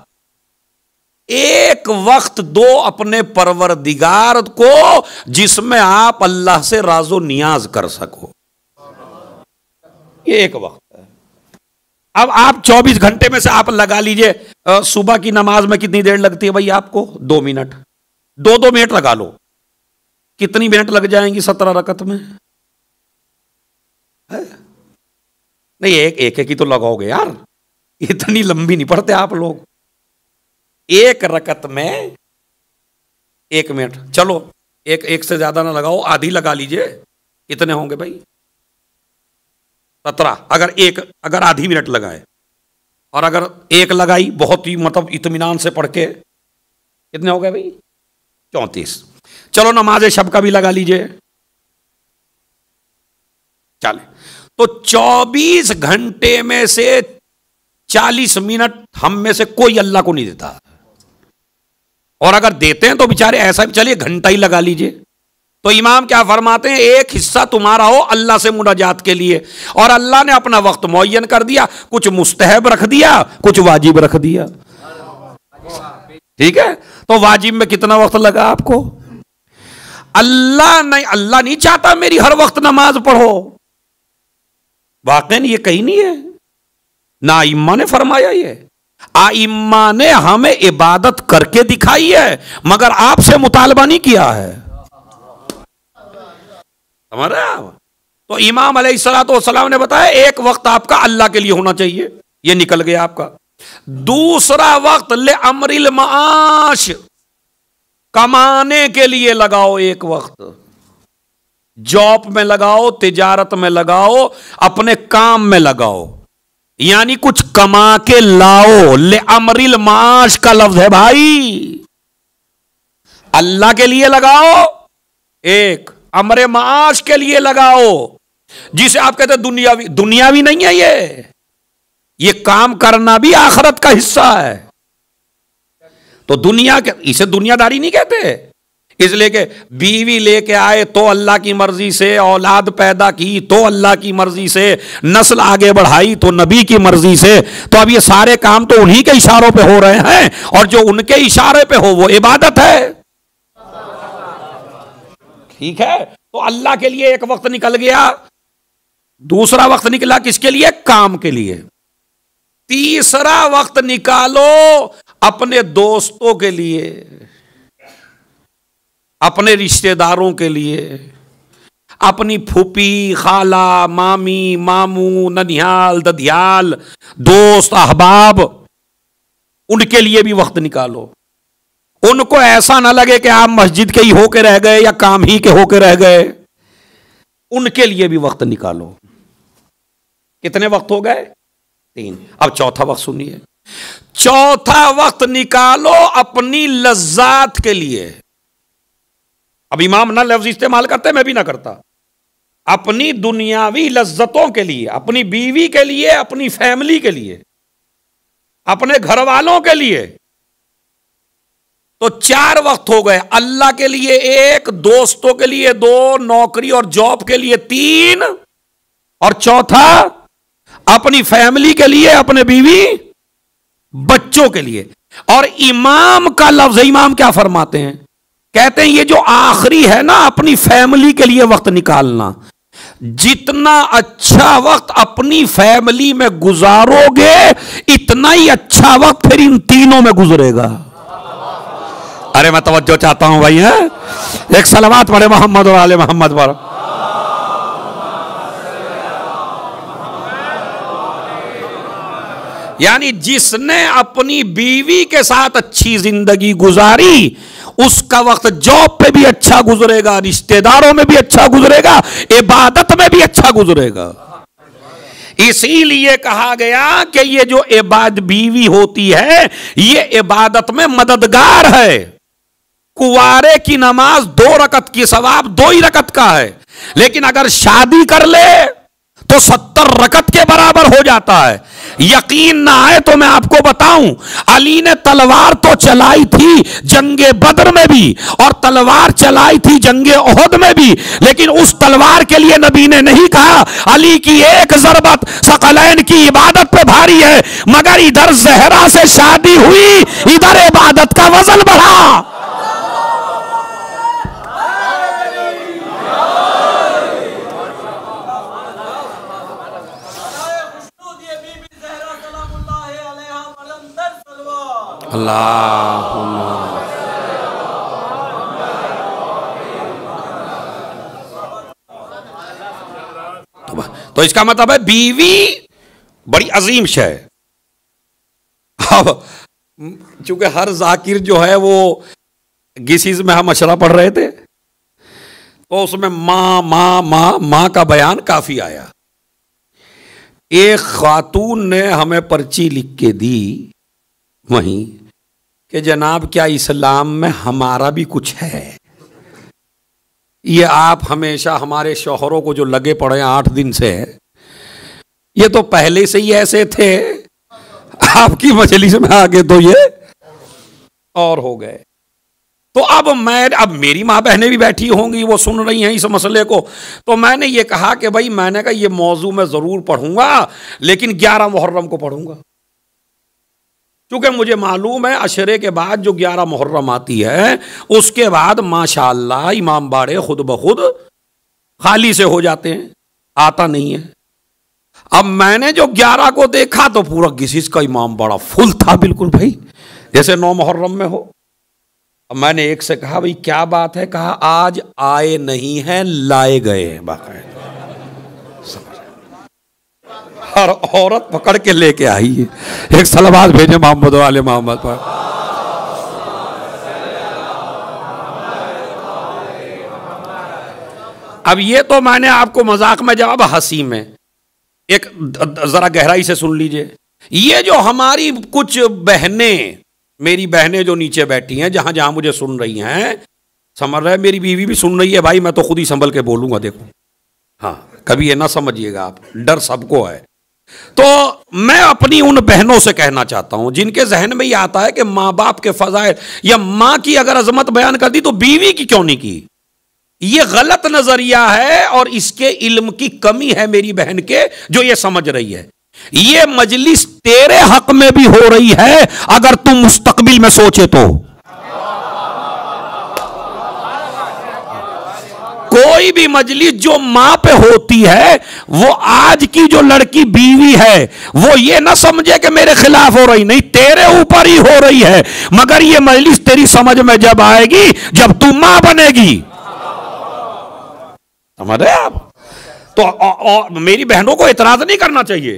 एक वक्त दो अपने परवरदिगार को जिसमें आप अल्लाह से राजो नियाज कर सको। ये एक वक्त अब आप 24 घंटे में से आप लगा लीजिए सुबह की नमाज़ में कितनी देर लगती है भाई आपको? दो मिनट। दो दो मिनट लगा लो। कितनी मिनट लग जाएँगी सत्रह रकत में? है? नहीं, एक एक ही तो लगाओगे यार। इतनी लंबी नहीं पढ़ते आप लोग। एक रकत में एक मिनट। चलो, एक एक से ज़्यादा ना लगाओ, आधी लगा लीजिए। कितने होंगे भाई। सत्रह, अगर एक, अगर आधी मिनट लगाए। और अगर एक लगाई, बहुत ही मतलब इतमान से पढ़ के। कितने हो गए भाई? चौंतीस। चलो, नमाज़ शब का भी लगा लीजिए। चले तो 24 घंटे में से 40 मिनट हम में से कोई अल्लाह को नहीं देता। और अगर देते हैं तो बेचारे ऐसा भी, चलिए घंटा ही लगा लीजिए। तो इमाम क्या फरमाते हैं, एक हिस्सा तुम्हारा हो अल्लाह से मुनाजात के लिए। और अल्लाह ने अपना वक्त मुन कर दिया, कुछ मुस्तहब रख दिया, कुछ वाजिब रख दिया। ठीक है? तो वाजिब में कितना वक्त लगा आपको? अल्लाह नहीं अल्लाह नहीं चाहता मेरी हर वक्त नमाज़ पढ़ो। वाकई ये कहीं नहीं है। ना इम्मा ने फरमाया ये। आइम्मा ने हमें इबादत करके दिखाई है, मगर आपसे मुतालबा नहीं किया है। आप? तो इमाम सलाम ने बताया, एक वक्त आपका अल्लाह के लिए होना चाहिए, ये निकल गया आपका। दूसरा वक्त ले अमरिल माश कमाने के लिए लगाओ एक वक्त। जॉब में लगाओ, तिजारत में लगाओ, अपने काम में लगाओ। यानी कुछ कमा के लाओ। ले अमरिल माश का लफ्ज है भाई। अल्लाह के लिए लगाओ। एक, अमरे माश के लिए लगाओ। जिसे आप कहते दुनियावी दुनियावी नहीं है ये। ये काम करना भी आखरत का हिस्सा है। तो दुनिया के, इसे दुनियादारी नहीं कहते। इसलिए कि बीवी लेके आए तो अल्लाह की मर्ज़ी से, औलाद पैदा की तो अल्लाह की मर्ज़ी से, नस्ल आगे बढ़ाई तो नबी की मर्ज़ी से। तो अब ये सारे काम तो उन्हीं के इशारों पे हो रहे हैं और जो उनके इशारे पे हो वो इबादत है। ठीक है? तो अल्लाह के लिए एक वक्त निकल गया, दूसरा वक्त निकला किसके लिए? काम के लिए। तीसरा वक्त निकालो अपने दोस्तों के लिए। अपने रिश्तेदारों के लिए। अपनी फूपी खाला, मामी, मामू, ननिहाल ददियाल दोस्त, अहबाब, उनके लिए भी वक्त निकालो। उनको ऐसा ना लगे कि आप मस्जिद के ही होके रह गए या काम ही के होके रह गए। उनके लिए भी वक्त निकालो। कितने वक्त हो गए? तीन। अब चौथा वक्त सुनिए। चौथा वक्त निकालो अपनी लज्जात के लिए। अब इमाम ना लफ्ज इस्तेमाल करते, मैं भी ना करता। अपनी दुनियावी लज्जतों के लिए, अपनी बीवी के लिए, अपनी फैमिली के लिए, अपने घर वालों के लिए तो चार वक्त हो गए। अल्लाह के लिए एक, दोस्तों के लिए दो, नौकरी और जॉब के लिए तीन, और चौथा, अपनी फैमिली के लिए, अपने बीवी, बच्चों के लिए। और इमाम का लफ्ज, इमाम क्या फरमाते हैं? कहते हैं, ये जो आखिरी है ना, अपनी फैमिली के लिए वक्त निकालना। जितना अच्छा वक्त अपनी फैमिली में गुजारोगे, इतना ही अच्छा वक्त फिर इन तीनों में गुजरेगा। अरे, मैं तवज्जो चाहता हूँ भाई, है? एक सलावात पढ़े मोहम्मद और आले मोहम्मद पर। यानी जिसने अपनी बीवी के साथ अच्छी ज़िंदगी गुजारी उसका वक्त जॉब पे भी अच्छा गुजरेगा, रिश्तेदारों में भी अच्छा गुजरेगा, इबादत में भी अच्छा गुजरेगा। इसीलिए कहा गया कि ये जो इबाद बीवी होती है, ये इबादत में मददगार है। कुवारे की नमाज़ दो रकत की सवाब दो ही रकत का है। लेकिन अगर शादी कर ले तो सत्तर रकत के बराबर हो जाता है। यकीन ना आए तो मैं आपको बताऊँ, अली ने तलवार तो चलाई थी जंगे बद्र में भी और तलवार चलाई थी जंगे ओहद में भी, लेकिन उस तलवार के लिए नबी ने नहीं कहा, अली की एक जरबत सकलैन की इबादत पे भारी है, मगर इधर जहरा से शादी हुई, इधर इबादत का वज़न बढ़ा। तो, तो इसका मतलब है बीवी बड़ी अजीम शय। अब चूँकि हर जाकिर जो है वो गिसीज में हम अशरा पढ़ रहे थे तो उसमें माँ माँ माँ माँ का बयान काफ़ी आया। एक खातून ने हमें पर्ची लिख के दी वहीं कि जनाब, क्या इस्लाम में हमारा भी कुछ है? ये आप हमेशा हमारे शोहरों को जो लगे पड़े आठ दिन से, ये तो पहले से ही ऐसे थे। आपकी मछली से मैं आगे तो ये और हो गए। तो अब मैं, अब मेरी माँ बहनें भी बैठी होंगी, वो सुन रही हैं इस मसले को। तो मैंने ये कहा कि भाई, मैंने कहा, ये मौजू मैं ज़रूर पढ़ूँगा, लेकिन ग्यारह मुहर्रम को पढ़ूँगा। क्योंकि मुझे मालूम है अशरे के बाद जो ग्यारह मुहर्रम आती है, उसके बाद माशाल्लाह इमाम बाड़े खुद ब खुद खाली से हो जाते हैं, आता नहीं है। अब मैंने जो ग्यारह को देखा तो पूरा किसी का इमाम बाड़ा फुल था बिल्कुल भाई, जैसे नौ मुहर्रम में हो। अब मैंने एक से कहा, भाई, क्या बात है? कहा, आज आए नहीं हैं, लाए गए हैं, बाकायदा। और औरत पकड़ के लेके आई है। एक सलवार भेजे मोहम्मद वाले मोहम्मद पर। अब ये तो मैंने आपको मज़ाक में जवाब, हँसी में। एक जरा गहराई से सुन लीजिए। ये जो हमारी कुछ बहनें, मेरी बहनें जो नीचे बैठी हैं, जहाँ जहाँ मुझे सुन रही हैं, समझ रहे मेरी बीवी भी सुन रही है, भाई, मैं तो खुद ही संभल के बोलूँगा, देखो। हाँ कभी ये ना समझिएगा आप, डर सबको है। तो मैं अपनी उन बहनों से कहना चाहता हूँ, जिनके जहन में यह आता है कि माँ बाप के फजाइल या माँ की अगर अजमत बयान कर दी तो बीवी की क्यों नहीं की? यह गलत नज़रिया है और इसके इल्म की कमी है मेरी बहन के, जो ये समझ रही है। यह मजलिस तेरे हक में भी हो रही है, अगर तुम मुस्तकबिल में सोचे तो। कोई भी मजलिस जो माँ पे होती है वो आज की जो लड़की बीवी है वो ये ना समझे कि मेरे खिलाफ हो रही नहीं तेरे ऊपर ही हो रही है। मगर ये मजलिस तेरी समझ में जब आएगी जब तू माँ बनेगी। समझ रहे आप? तो औ, औ, मेरी बहनों को इतराज नहीं करना चाहिए।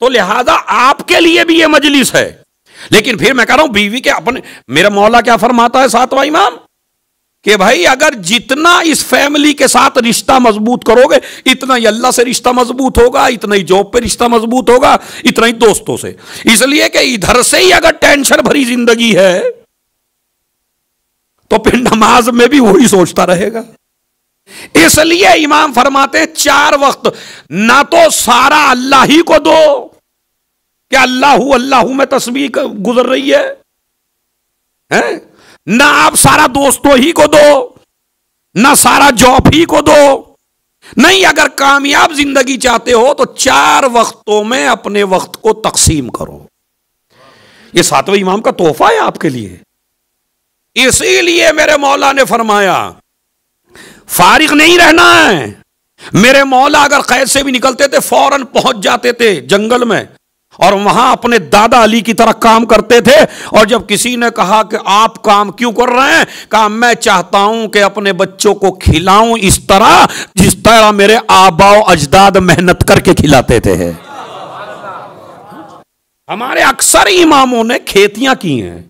तो लिहाजा आपके लिए भी ये मजलिस है। लेकिन फिर मैं कह रहा हूँ बीवी के अपने मेरा मौला क्या फरमाता है सातवा इमाम? कि भाई अगर जितना इस फैमिली के साथ रिश्ता मज़बूत करोगे इतना ही अल्लाह से रिश्ता मज़बूत होगा इतना ही जॉब पे रिश्ता मज़बूत होगा इतना ही दोस्तों से। इसलिए कि इधर से ही अगर टेंशन भरी ज़िंदगी है तो फिर नमाज़ में भी वही सोचता रहेगा। इसलिए इमाम फरमाते हैं चार वक्त ना तो सारा अल्लाह ही को दो। क्या अल्लाह अल्लाह में तस्वीर गुजर रही है, है? ना आप सारा दोस्तों ही को दो, ना सारा जॉब ही को दो। नहीं, अगर कामयाब ज़िंदगी चाहते हो तो चार वक्तों में अपने वक्त को तकसीम करो। ये सातवें इमाम का तोहफा है आपके लिए। इसीलिए मेरे मौला ने फरमाया, फारिग नहीं रहना है। मेरे मौला अगर कैद से भी निकलते थे, फ़ौरन पहुँच जाते थे जंगल में। और वहाँ अपने दादा अली की तरह काम करते थे। और जब किसी ने कहा कि आप काम क्यों कर रहे हैं, कहा, मैं चाहता हूँ कि अपने बच्चों को खिलाऊं इस तरह, जिस तरह मेरे आबाओ अजदाद मेहनत करके खिलाते थे। हमारे अक्सर इमामों ने खेतियाँ की हैं।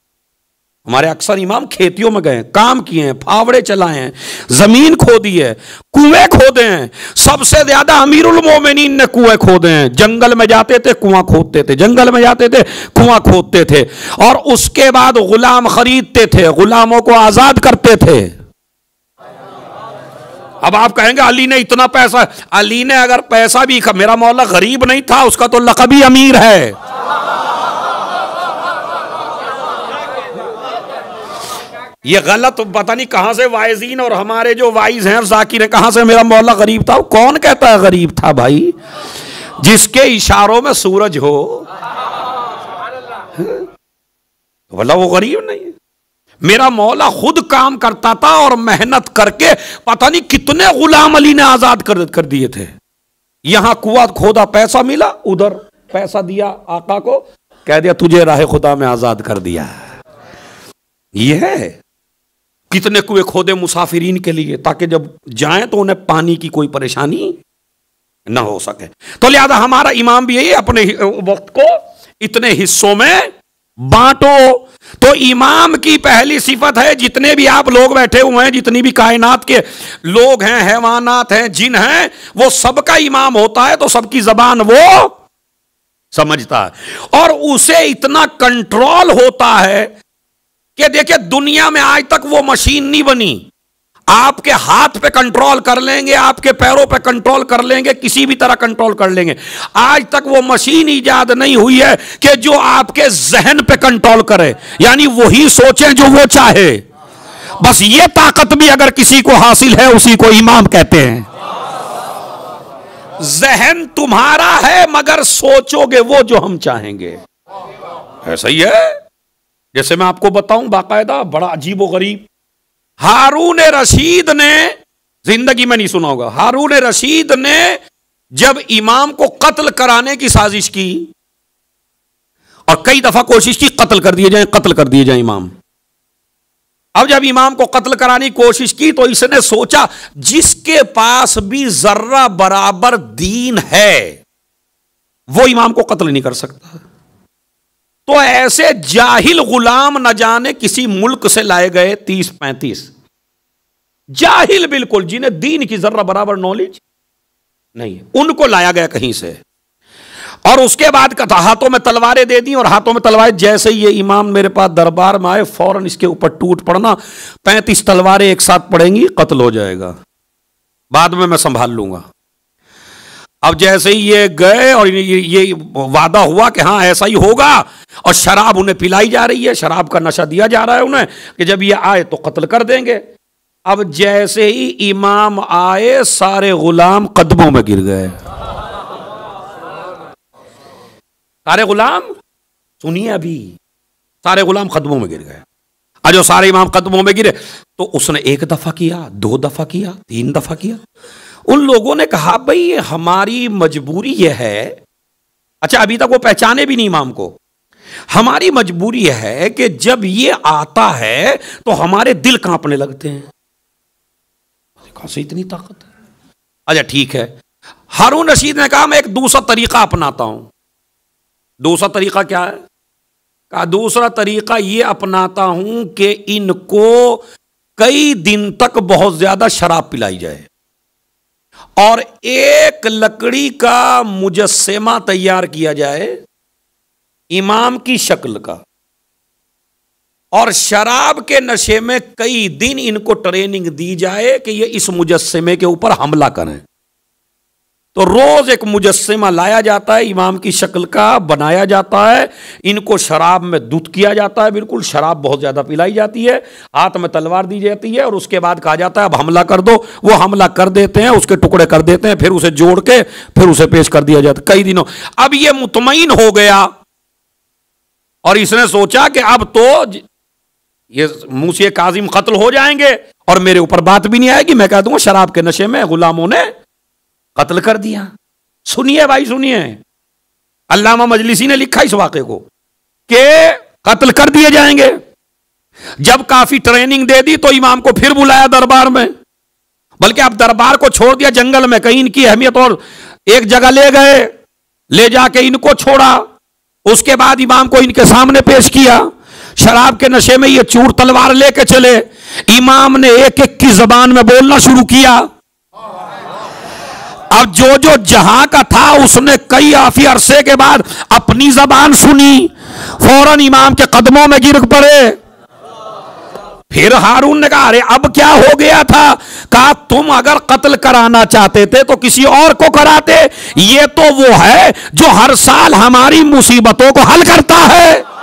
हमारे अक्सर इमाम खेतियों में गए, काम किए हैं, फावड़े चलाए हैं, ज़मीन खोदी है, कुएँ खोदे हैं, सबसे ज़्यादा अमीरुल मोमिनीन ने कुएँ खोदे हैं। जंगल में जाते थे, कुआँ खोदते थे, जंगल में जाते थे, कुआँ खोदते थे और उसके बाद गुलाम खरीदते थे, गुलामों को आज़ाद करते थे। अब आप कहेंगे, अली ने इतना पैसा, अली ने अगर पैसा भी, मेरा मौला गरीब नहीं था, उसका तो लकबी अमीर है। ये गलत पता नहीं कहाँ से वाइजीन और हमारे जो वाइज हैं और जाकिर है कहाँ से मेरा मौला गरीब था? कौन कहता है गरीब था भाई? जिसके इशारों में सूरज हो। बोला वो गरीब नहीं मेरा मौला खुद काम करता था और मेहनत करके पता नहीं कितने गुलाम अली ने आज़ाद कर, कर दिए थे। यहाँ कुआ खोदा पैसा मिला उधर पैसा दिया आका को कह दिया तुझे राह खुदा में आज़ाद कर दिया यह है। कितने कुएँ खोदे मुसाफिरीन के लिए, ताकि जब जाएँ तो उन्हें पानी की कोई परेशानी ना हो सके। तो लिहाजा हमारा इमाम भी यही अपने वक्त को इतने हिस्सों में बांटो। तो इमाम की पहली सिफत है, जितने भी आप लोग बैठे हुए हैं, जितनी भी कायनात के लोग हैं, हैवानात हैं, जिन हैं, वो सबका इमाम होता है तो सबकी जबान वो समझता है। और उसे इतना कंट्रोल होता है कि देखिए, दुनिया में आज तक वो मशीन नहीं बनी। आपके हाथ पे कंट्रोल कर लेंगे, आपके पैरों पे कंट्रोल कर लेंगे, किसी भी तरह कंट्रोल कर लेंगे। आज तक वो मशीन ईजाद नहीं हुई है कि जो आपके जहन पे कंट्रोल करे। यानी वही सोचे जो वो चाहे। बस ये ताकत भी अगर किसी को हासिल है, उसी को इमाम कहते हैं। जहन तुम्हारा है, मगर सोचोगे वो जो हम चाहेंगे। ऐसा ही है? जैसे मैं आपको बताऊँ, बाकायदा बड़ा अजीब व गरीब। हारून रशीद ने, ज़िंदगी में नहीं सुना होगा, हारून रशीद ने जब इमाम को कत्ल कराने की साजिश की, और कई दफ़ा कोशिश की, कत्ल कर दिए जाए, कत्ल कर दिए जाए इमाम। अब जब इमाम को कत्ल कराने की कोशिश की तो इसने सोचा, जिसके पास भी जर्रा बराबर दीन है, वो इमाम को कत्ल नहीं कर सकता। तो ऐसे जाहिल गुलाम न जाने किसी मुल्क से लाए गए तीस पैंतीस। जाहिल बिल्कुल, जिन्हें दीन की जर्रा बराबर नॉलेज नहीं उनको लाया गया कहीं से। और उसके बाद कथा, हाथों में तलवारें दे दी और हाथों में तलवारें, जैसे ही ये इमाम मेरे पास दरबार में आए, फ़ौरन इसके ऊपर टूट पड़ना, पैंतीस तलवारें एक साथ पड़ेंगी, कत्ल हो जाएगा। बाद में मैं संभाल लूँगा। अब जैसे ही ये गए और ये, ये वादा हुआ कि हाँ ऐसा ही होगा और शराब उन्हें पिलाई जा रही है शराब का नशा दिया जा रहा है उन्हें कि जब ये आए तो कत्ल कर देंगे। अब जैसे ही इमाम आए सारे गुलाम कदमों में गिर गए। सारे गुलाम सुनिए अभी सारे गुलाम कदमों में गिर गए। आज सारे इमाम कदमों में गिरे तो उसने एक दफ़ा किया दो दफ़ा किया तीन दफ़ा किया। उन लोगों ने कहा, भाई, हमारी मजबूरी यह है अच्छा अभी तक वो पहचाने भी नहीं इमाम को। हमारी मजबूरी है कि जब ये आता है तो हमारे दिल कांपने लगते हैं। कहाँ से इतनी ताकत है। अच्छा ठीक है। हारून रशीद ने कहा, मैं एक दूसरा तरीका अपनाता हूँ। दूसरा तरीका क्या है? कहा, दूसरा तरीका ये अपनाता हूँ कि इनको कई दिन तक बहुत ज़्यादा शराब पिलाई जाए। और एक लकड़ी का मुजस्मा तैयार किया जाए इमाम की शक्ल का। और शराब के नशे में कई दिन इनको ट्रेनिंग दी जाए कि ये इस मुजस्मे के ऊपर हमला करें। तो रोज एक मुजस्मा लाया जाता है, इमाम की शक्ल का बनाया जाता है, इनको शराब में दूध किया जाता है, बिल्कुल शराब बहुत ज़्यादा पिलाई जाती है, हाथ में तलवार दी जाती है और उसके बाद कहा जाता है, अब हमला कर दो। वो हमला कर देते हैं, उसके टुकड़े कर देते हैं, फिर उसे जोड़ के, फिर उसे पेश कर दिया जाता कई दिनों। अब ये मुतमिन हो गया। और इसने सोचा कि अब तो ये मूसी काजिम कत्ल हो जाएँगे और मेरे ऊपर बात भी नहीं आएगी, मैं कह दूँगा, शराब के नशे में गुलामों ने कत्ल कर दिया। सुनिए भाई, सुनिए। अल्लामा मजलिसी ने लिखा इस वाक्य को कि कत्ल कर दिए जाएँगे। जब काफ़ी ट्रेनिंग दे दी तो इमाम को फिर बुलाया दरबार में। बल्कि आप दरबार को छोड़ दिया जंगल में, कहीं इनकी अहमियत और एक जगह ले गए, ले जाके इनको छोड़ा। उसके बाद इमाम को इनके सामने पेश किया। शराब के नशे में ये चूर तलवार लेके चले। इमाम ने एक एक की जबान में बोलना शुरू किया। अब जो जो जहाँ का था, उसने कई आफी अरसे के बाद अपनी जबान सुनी। फ़ौरन इमाम के कदमों में गिर पड़े। फिर हारून ने कहा, अरे, अब क्या हो गया था? कहा, तुम अगर कत्ल कराना चाहते थे तो किसी और को कराते। ये तो वो है जो हर साल हमारी मुसीबतों को हल करता है।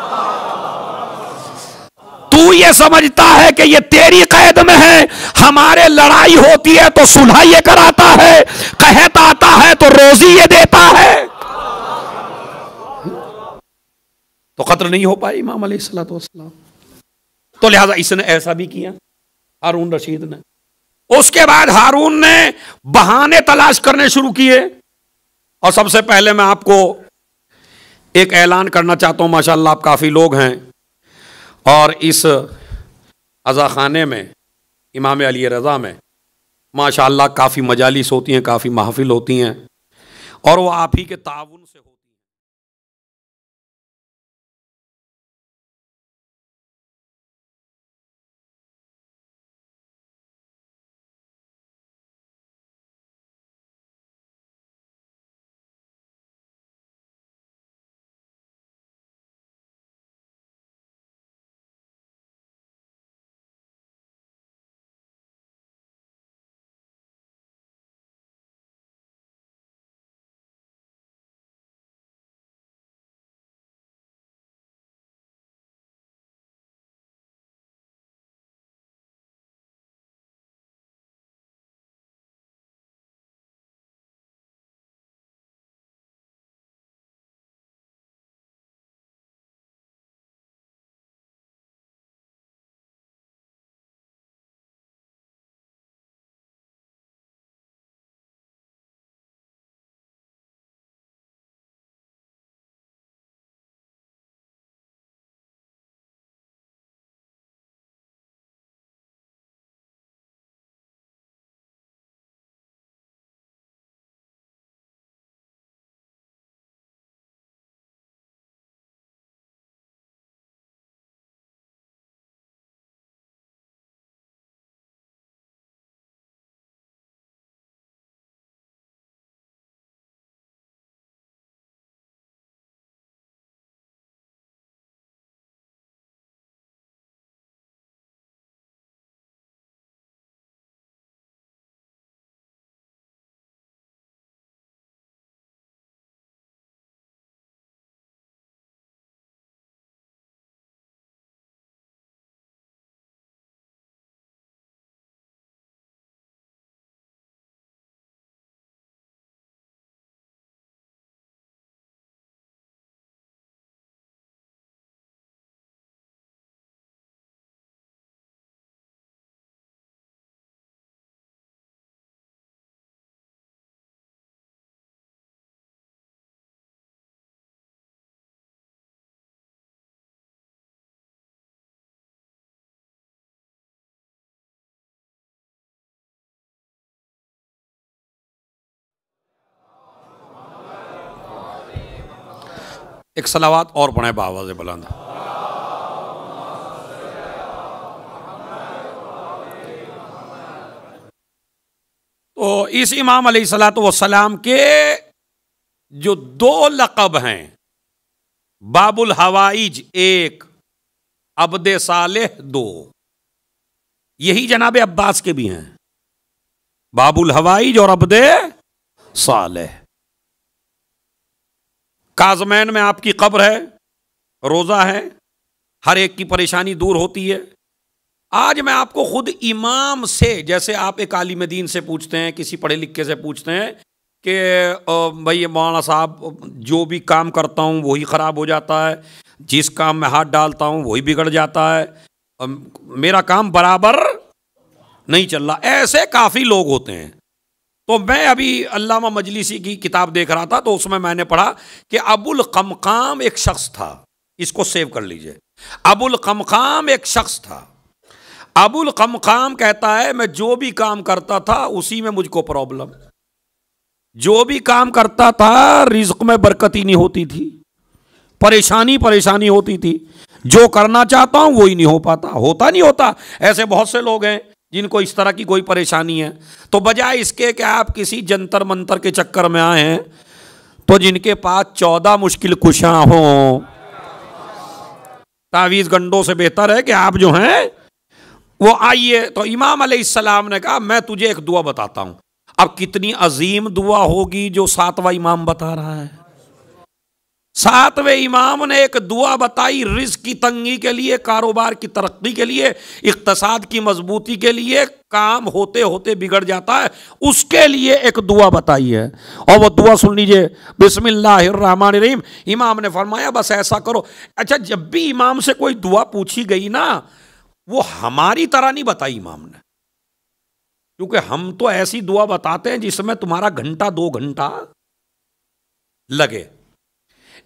तू ये समझता है कि ये तेरी कैद में है। हमारे लड़ाई होती है तो सुलह ये कराता है। कहत आता है तो रोजी ये देता है। तो कत्ल नहीं हो पाए इमाम सलाम तो लिहाजा इसने ऐसा भी किया, हारून रशीद ने। उसके बाद हारून ने बहाने तलाश करने शुरू किए। और सबसे पहले मैं आपको एक ऐलान करना चाहता हूँ, माशाल्लाह आप काफ़ी लोग हैं। और इस अज़ा खाने में, इमाम अली रज़ा में माशा काफ़ी मजालिस होती हैं, काफ़ी महफिल होती हैं, और वो आप ही के ताउन एक सलावात और बनाए बाबा से बुलंद। तो इस इमाम सलात वसलाम के जो दो लकब हैं, बाबुल हवाइज एक, अबद सालेह दो, यही जनाब अब्बास के भी हैं। बाबुल हवाइज और अबद सालेह। काजमैन में आपकी कब्र है, रोज़ा है, हर एक की परेशानी दूर होती है। आज मैं आपको खुद इमाम से, जैसे आप एक आलिम दीन से पूछते हैं, किसी पढ़े लिखे से पूछते हैं कि भाई मौलाना साहब, जो भी काम करता हूँ, वही ख़राब हो जाता है, जिस काम में हाथ डालता हूँ, वही बिगड़ जाता है। मेरा काम बराबर नहीं चल रहा। ऐसे काफ़ी लोग होते हैं। तो मैं अभी अल्लामा मजलिसी की किताब देख रहा था तो उसमें मैंने पढ़ा कि अबुल कमकाम एक शख्स था। इसको सेव कर लीजिए। अबुल कमकाम एक शख्स था। अबुल कमकाम कहता है, मैं जो भी काम करता था, उसी में मुझको प्रॉब्लम। जो भी काम करता था, रिज्क में बरकत नहीं होती थी। परेशानी परेशानी होती थी। जो करना चाहता हूँ, वो ही नहीं हो पाता। होता नहीं होता। ऐसे बहुत से लोग हैं जिनको इस तरह की कोई परेशानी है। तो बजाय इसके कि आप किसी जंतर मंतर के चक्कर में आए हैं तो जिनके पास चौदह मुश्किल कुशा हो, तावीज गंडों से बेहतर है कि आप जो हैं, वो आइए। तो इमाम सलाम ने कहा, मैं तुझे एक दुआ बताता हूँ। अब कितनी अजीम दुआ होगी जो सातवां इमाम बता रहा है। सातवें इमाम ने एक दुआ बताई रिज की तंगी के लिए, कारोबार की तरक्की के लिए, इकतसाद की मजबूती के लिए, काम होते होते बिगड़ जाता है। उसके लिए एक दुआ बताई है। और वो दुआ सुन लीजिए। बिस्मिल्लाहमान रहीम इमाम ने फरमाया, बस ऐसा करो। अच्छा जब भी इमाम से कोई दुआ पूछी गई ना, वो हमारी तरह नहीं बताई इमाम ने। क्योंकि हम तो ऐसी दुआ बताते हैं जिसमें तुम्हारा घंटा, दो घंटा लगे।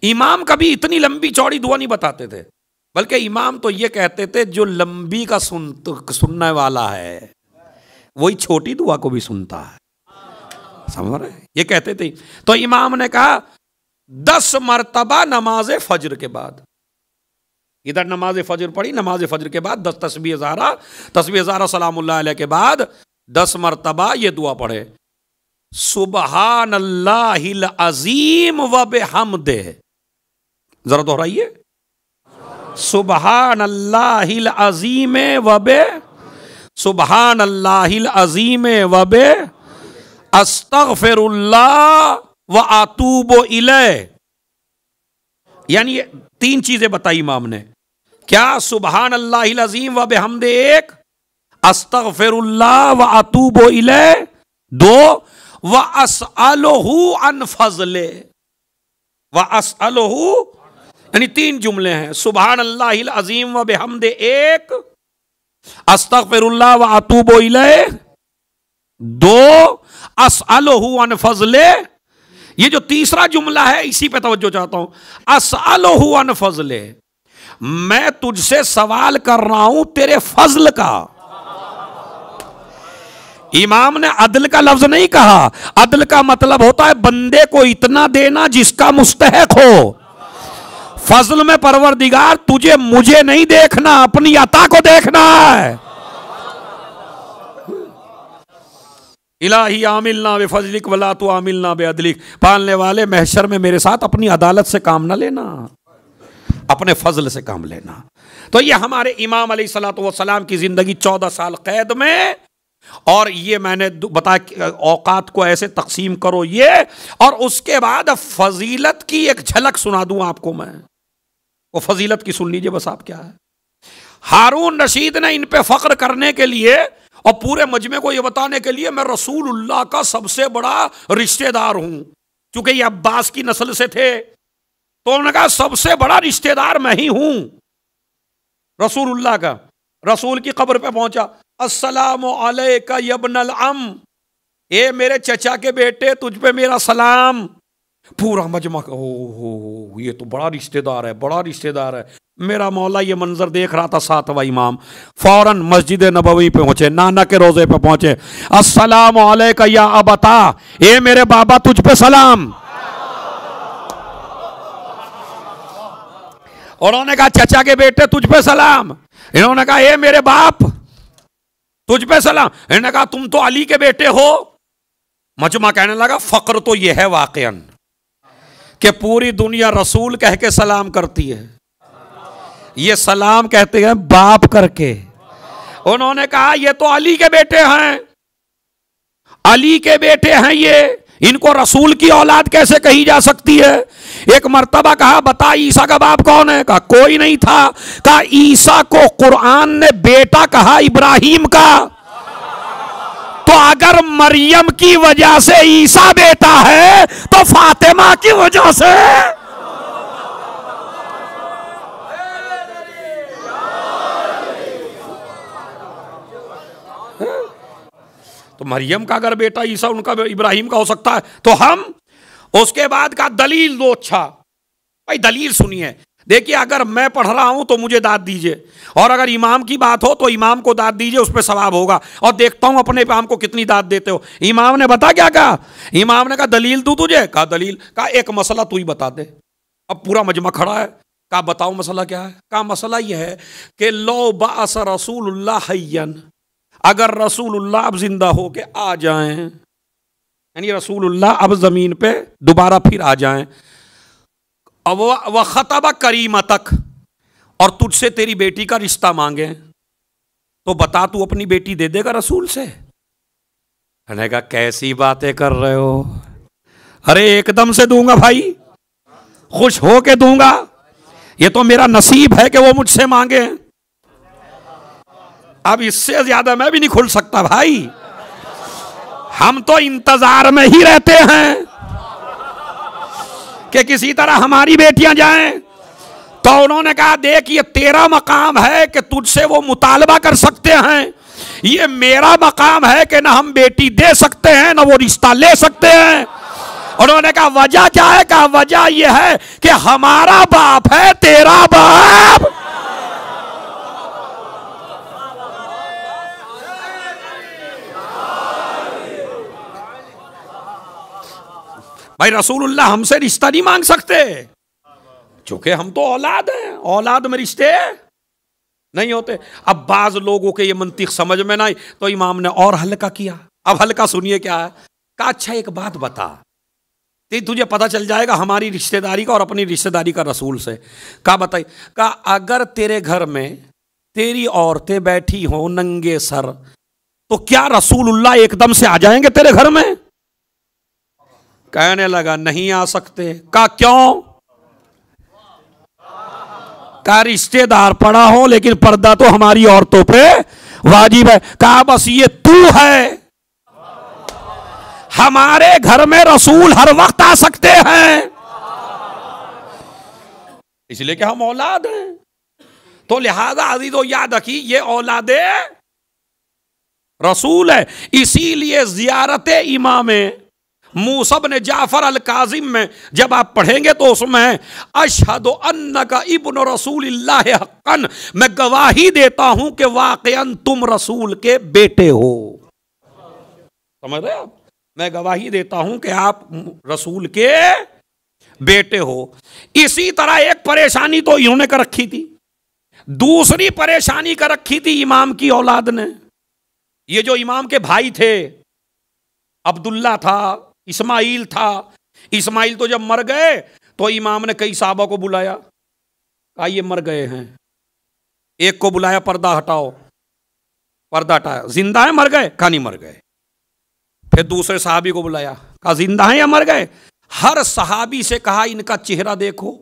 इमाम कभी इतनी लंबी चौड़ी दुआ नहीं बताते थे, बल्कि इमाम तो ये कहते थे, जो लंबी का सुन, सुनने वाला है, वही छोटी दुआ को भी सुनता है। समझ रहे ये कहते थे। तो इमाम ने कहा, दस मरतबा नमाज़ फजर के बाद। इधर नमाज़ फजर पढ़ी, नमाज़ फजर के बाद दस तस्बी हजारा तस्बी हजारा सलाम के बाद दस मरतबा ये दुआ पढ़े। सुबहान अजीम व बेहमदे। जरा दोहराइए। सुबहान अल्लाह अजीम वबे सुबहान अल्लाह अजीम वबे, अस्तगफिरुल्लाह व आतूब इले यानी तीन चीज़ें बताई इमाम ने। क्या सुबहान अल्लाह अजीम व बेहमदे एक? अस्तगफिरुल्लाह व आतूब इले दो, व असअलहु अन फजले। व असअलहु यानी तीन जुमले हैं सुबहान अल्लाह अजीम व बेहमद एक, अस्तगफिरुल्लाह व अतूब दो, असअलहु फजले, ये जो तीसरा जुमला है, इसी पे तवज्जो चाहता हूँ अन फजले, मैं तुझसे सवाल कर रहा हूँ तेरे फजल का। इमाम ने अदल का लफ्ज नहीं कहा, अदल का मतलब होता है बंदे को इतना देना जिसका मुस्तहक हो। फजल में परवरदिगार, तुझे मुझे नहीं देखना, अपनी अता को देखना है। इलाही आमिल ना बे फजलिक, वला तो आमिल ना बे अदलिक। पालने वाले महशर में मेरे साथ अपनी अदालत से काम ना लेना। अपने फजल से काम लेना। तो ये हमारे इमाम अली सलाम की ज़िंदगी चौदह साल कैद में, और ये मैंने बताया औकात को ऐसे तकसीम करो ये, और उसके बाद फजीलत की एक झलक सुना दूँ आपको मैं। वो फजीलत की सुन लीजिए, बस आप क्या है। हारून रशीद ने इन पे फख्र करने के लिए और पूरे मजमे को यह बताने के लिए मैं रसूलुल्लाह का सबसे बड़ा रिश्तेदार हूँ, क्योंकि ये अब्बास की नस्ल से थे। तो उन्होंने कहा, सबसे बड़ा रिश्तेदार मैं ही हूँ। रसूलुल्लाह का, रसूल की कब्र पे पहुँचा। अस्सलाम यबनल अम, ए मेरे चचा के बेटे, तुझ पे मेरा सलाम। पूरा मजमा हो हो ये तो बड़ा रिश्तेदार है, बड़ा रिश्तेदार है। मेरा मौला ये मंजर देख रहा था सातवा इमाम। फ़ौरन मस्जिद नबवी पे पहुँचे नाना के रोज़े पे पहुँचे। अस्सलाम का या अबता, ए मेरे बाबा तुझ पे सलाम। उन्होंने कहा, चचा के बेटे तुझ पे सलाम। इन्होंने कहा, ए मेरे बाप, तुझ पे सलाम। इन्होंने कहा, तुम तो अली के बेटे हो। मजमा कहने लगा फक्र तो यह है वाकन कि पूरी दुनिया रसूल कह के सलाम करती है। ये सलाम कहते हैं बाप करके। उन्होंने कहा, ये तो अली के बेटे हैं। अली के बेटे हैं ये। इनको रसूल की औलाद कैसे कही जा सकती है? एक मर्तबा कहा, बता, ईसा का बाप कौन है? कहा, कोई नहीं था। कहा, ईसा को कुरान ने बेटा कहा, इब्राहिम का। तो अगर मरियम की वजह से ईसा बेटा है तो फातिमा की वजह से। तो मरियम का अगर बेटा ईसा, उनका इब्राहिम का हो सकता है। तो हम, उसके बाद का दलील दो अच्छा। भाई, दलील सुनिए। देखिए, अगर मैं पढ़ रहा हूँ तो मुझे दाद दीजिए। और अगर इमाम की बात हो तो इमाम को दाद दीजिए, उस पर सवाब होगा। और देखता हूँ अपने इमाम को कितनी दाद देते हो। इमाम ने बता क्या कहा? इमाम ने कहा, दलील तू तुझे? कहा, दलील। कहा, एक मसला तू ही बता दे। अब पूरा मजमा खड़ा है। कहा, बताओ मसला क्या है? कहा, मसला यह है कि लो बास रसूल हयन अगर रसूलुल्लाह अब ज़िंदा हो के आ जाए, यानी रसूलुल्लाह अब ज़मीन पे दोबारा फिर आ जाएँ अब वह ख़तबा करीमा तक, और तुझसे तेरी बेटी का रिश्ता मांगे। तो बता तू अपनी बेटी दे देगा रसूल से। कहने का, कैसी बातें कर रहे हो? अरे, एकदम से दूँगा भाई। खुश हो के दूँगा। ये तो मेरा नसीब है कि वो मुझसे मांगे। अब इससे ज़्यादा मैं भी नहीं खुल सकता भाई। हम तो इंतज़ार में ही रहते हैं। कि किसी तरह हमारी बेटियाँ जाएँ तो उन्होंने कहा, देख, ये तेरा मकाम है कि तुझसे वो मुतालबा कर सकते हैं। ये मेरा मकाम है कि ना हम बेटी दे सकते हैं, ना वो रिश्ता ले सकते हैं। उन्होंने कहा, वजह क्या है? कहा, वजह यह है कि हमारा बाप है, तेरा बाप। भाई रसूलुल्लाह हमसे रिश्ता नहीं मांग सकते। चूँकि हम तो औलाद हैं, औलाद में रिश्ते नहीं होते। अब बाज लोगों के ये मंतिक समझ में नहीं तो इमाम ने और हल्का किया। अब हल्का सुनिए क्या है। का अच्छा एक बात बता। तो तुझे पता चल जाएगा हमारी रिश्तेदारी का और अपनी रिश्तेदारी का रसूल से। का बताई का अगर तेरे घर में तेरी औरतें बैठी हो नंगे सर तो क्या रसूलुल्लाह एकदम से आ जाएँगे तेरे घर में? कहने लगा, नहीं आ सकते। का क्यों? का रिश्तेदार पड़ा हो, लेकिन पर्दा तो हमारी औरतों पे वाजिब है। कहा बस ये तू है? हमारे घर में रसूल हर वक्त आ सकते हैं। इसलिए कि हम औलाद हैं। तो लिहाजा तो याद रखी ये औलादे रसूल है। इसीलिए जियारत इमाम मूसब ने जाफ़र अल काजिम में, जब आप पढ़ेंगे तो उसमें, अशहद अन्न का इबन रसूल हक्कन, मैं गवाही देता हूँ कि वाकन तुम रसूल के बेटे हो। समझ रहे आप? मैं गवाही देता हूँ कि आप रसूल के बेटे हो। इसी तरह एक परेशानी तो इन्होंने कर रखी थी। दूसरी परेशानी कर रखी थी इमाम की औलाद ने। ये जो इमाम के भाई थे, अब्दुल्ला था इस्माइल था। इस्माइल तो जब मर गए तो इमाम ने कई साहबा को बुलाया। कहा, ये मर गए हैं। एक को बुलाया, पर्दा हटाओ। पर्दा हटाया। ज़िंदा है, मर गए? कहा, नहीं, मर गए। फिर दूसरे साहबी को बुलाया। कहा, ज़िंदा है या मर गए? हर सहाबी से कहा, इनका चेहरा देखो।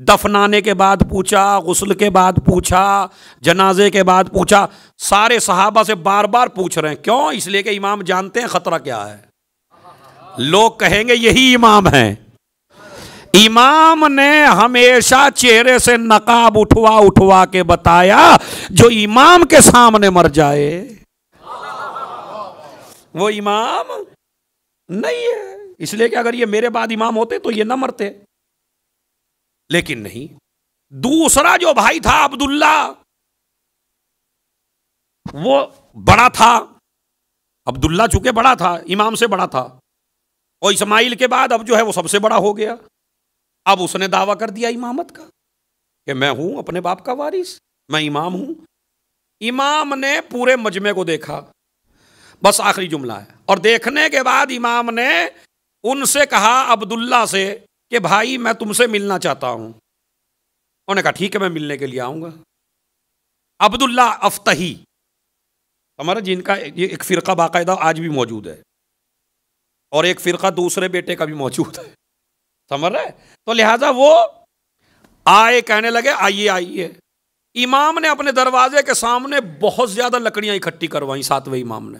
दफनाने के बाद पूछा, गुसल के बाद पूछा, जनाजे के बाद पूछा। सारे सहाबा से बार बार पूछ रहे हैं, क्यों? इसलिए कि इमाम जानते हैं खतरा क्या है। लोग कहेंगे यही इमाम है। इमाम ने हमेशा चेहरे से नकाब उठवा उठवा के बताया, जो इमाम के सामने मर जाए। वो इमाम नहीं है। इसलिए कि अगर ये मेरे बाद इमाम होते तो ये ना मरते। लेकिन नहीं, दूसरा जो भाई था अब्दुल्ला, वो बड़ा था। अब्दुल्ला चूँकि बड़ा था, इमाम से बड़ा था। और इस्माइल के बाद अब जो है वो सबसे बड़ा हो गया। अब उसने दावा कर दिया इमामत का कि मैं हूँ अपने बाप का वारिस, मैं इमाम हूँ। इमाम ने पूरे मजमे को देखा। बस आखिरी जुमला है। और देखने के बाद इमाम ने उनसे कहा अब्दुल्ला से कि भाई मैं तुमसे मिलना चाहता हूँ। उन्होंने कहा, ठीक है, मैं मिलने के लिए आऊँगा। अब्दुल्ला अफ्तही, हमारा जिनका एक फ़िरका बाकायदा आज भी मौजूद है। और एक फ़िरका दूसरे बेटे का भी मौजूद है। समझ रहे? तो लिहाजा वो आए, कहने लगे, आइए आइए। इमाम ने अपने दरवाजे के सामने बहुत ज़्यादा लकड़ियाँ इकट्ठी करवाई, सातवें इमाम ने।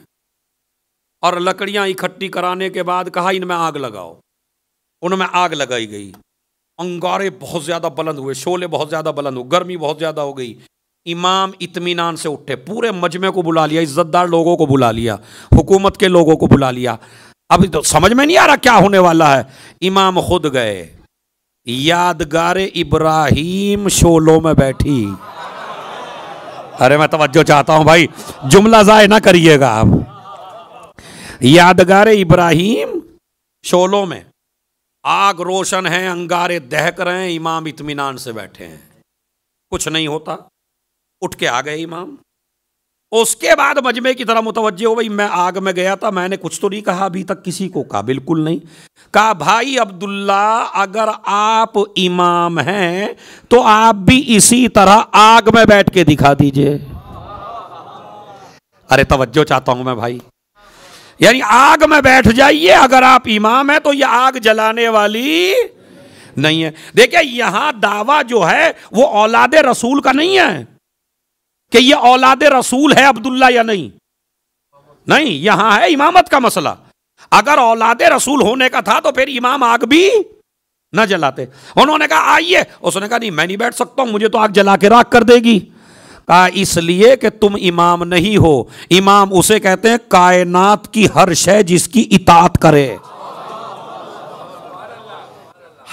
और लकड़ियाँ इकट्ठी कराने के बाद कहा, इनमें आग लगाओ। उनमें आग लगाई गई। अंगारे बहुत ज़्यादा बुलंद हुए, शोले बहुत ज़्यादा बुलंद हुए, गर्मी बहुत ज़्यादा हो गई। इमाम इतमीनान से उठे, पूरे मजमे को बुला लिया, इज्जतदार लोगों को बुला लिया, हुकूमत के लोगों को बुला लिया। अभी तो समझ में नहीं आ रहा क्या होने वाला है। इमाम खुद गए। यादगार इब्राहिम शोलों में बैठी। अरे मैं तवज्जो चाहता हूँ भाई, जुमला जाए ना करिएगा। आप यादगार इब्राहिम शोलों में। आग रोशन है, अंगारे दहक रहे हैं, इमाम इतमीनान से बैठे हैं। कुछ नहीं होता। उठ के आ गए इमाम। उसके बाद मजमे की तरह मुतवजह हो भाई मैं आग में गया था, मैंने कुछ तो नहीं कहा अभी तक किसी को कहा, बिल्कुल नहीं। कहा, भाई अब्दुल्ला, अगर आप इमाम हैं तो आप भी इसी तरह आग में बैठ के दिखा दीजिए। अरे, तवज्जो चाहता हूँ मैं भाई। यानी आग में बैठ जाइए, अगर आप इमाम हैं तो यह आग जलाने वाली नहीं है। देखिए, यहाँ दावा जो है, वो औलाद रसूल का नहीं है। कि ये औलाद रसूल है अब्दुल्ला या नहीं? नहीं, यहाँ है इमामत का मसला। अगर औलाद रसूल होने का था तो फिर इमाम आग भी न जलाते। उन्होंने कहा, आइए। उसने कहा, नहीं, मैं नहीं बैठ सकता मुझे तो आग जला के राख कर देगी। कहा, इसलिए कि तुम इमाम नहीं हो। इमाम उसे कहते हैं कायनात की हर शय जिसकी इतात करे।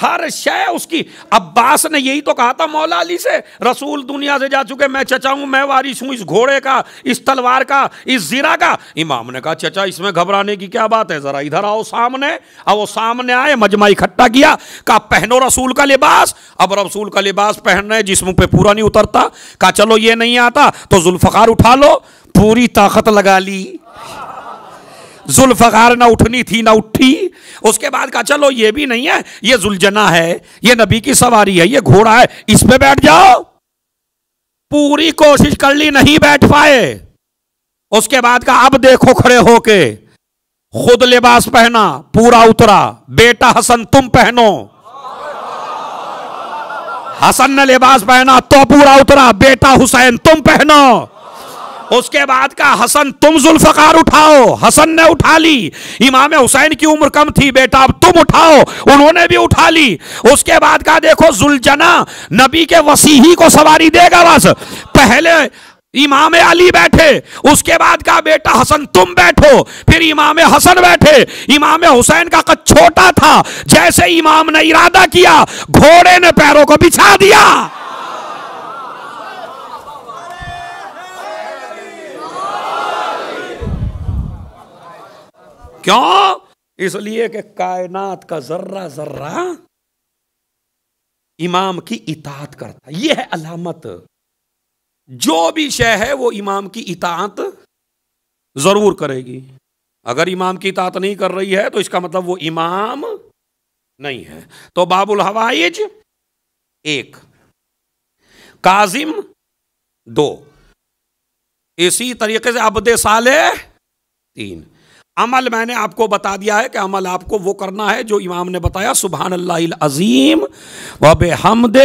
हर शय उसकी। अब्बास ने यही तो कहा था मौला अली से, रसूल दुनिया से जा चुके, मैं चचा हूँ, मैं वारिश हूँ इस घोड़े का, इस तलवार का, इस जीरा का। इमाम ने कहा, चचा, इसमें घबराने की क्या बात है? जरा इधर आओ सामने। अब वो सामने आए, मजमा इकट्ठा किया, कहा, पहनो रसूल का लिबास। अब रसूल का लिबास पहन रहे जिसम पे पूरा नहीं उतरता। कहा, चलो, ये नहीं आता तो जुल्फकार उठा लो। पूरी ताकत लगा ली। जुल्फकार ना उठनी थी, ना उठी। उसके बाद कहा, चलो, ये भी नहीं है, ये जुलझना है, ये नबी की सवारी है, ये घोड़ा है, इस पे बैठ जाओ। पूरी कोशिश कर ली, नहीं बैठ पाए। उसके बाद का अब देखो खड़े होके, खुद लिबास पहना, पूरा उतरा, बेटा हसन तुम पहनो। हसन ने लिबास पहना तो पूरा उतरा, बेटा हुसैन तुम पहनो। उसके बाद का हसन, तुम जुल्फकार उठाओ। हसन ने उठा ली। इमाम हुसैन की उम्र कम थी, बेटा, अब तुम उठाओ। उन्होंने भी उठा ली। उसके बाद का देखो, जुलजना नबी के वसीही को सवारी देगा बस। पहले इमाम अली बैठे, उसके बाद का बेटा हसन, तुम बैठो। फिर इमाम हसन बैठे। इमाम हुसैन का कद छोटा था, जैसे इमाम ने इरादा किया, घोड़े ने पैरों को बिछा दिया। क्यों? इसलिए कि कायनात का जर्रा जर्रा इमाम की इतात करता यह है अलामत। जो भी शय है, वो इमाम की इतात ज़रूर करेगी। अगर इमाम की इतात नहीं कर रही है तो इसका मतलब वो इमाम नहीं है। तो बाबुल हवाइज एक, काजिम दो, इसी तरीके से अबद साले तीन। अमल मैंने आपको बता दिया है कि अमल आपको वो करना है जो इमाम ने बताया सुबहान अल्लाह अजीम व बेहमद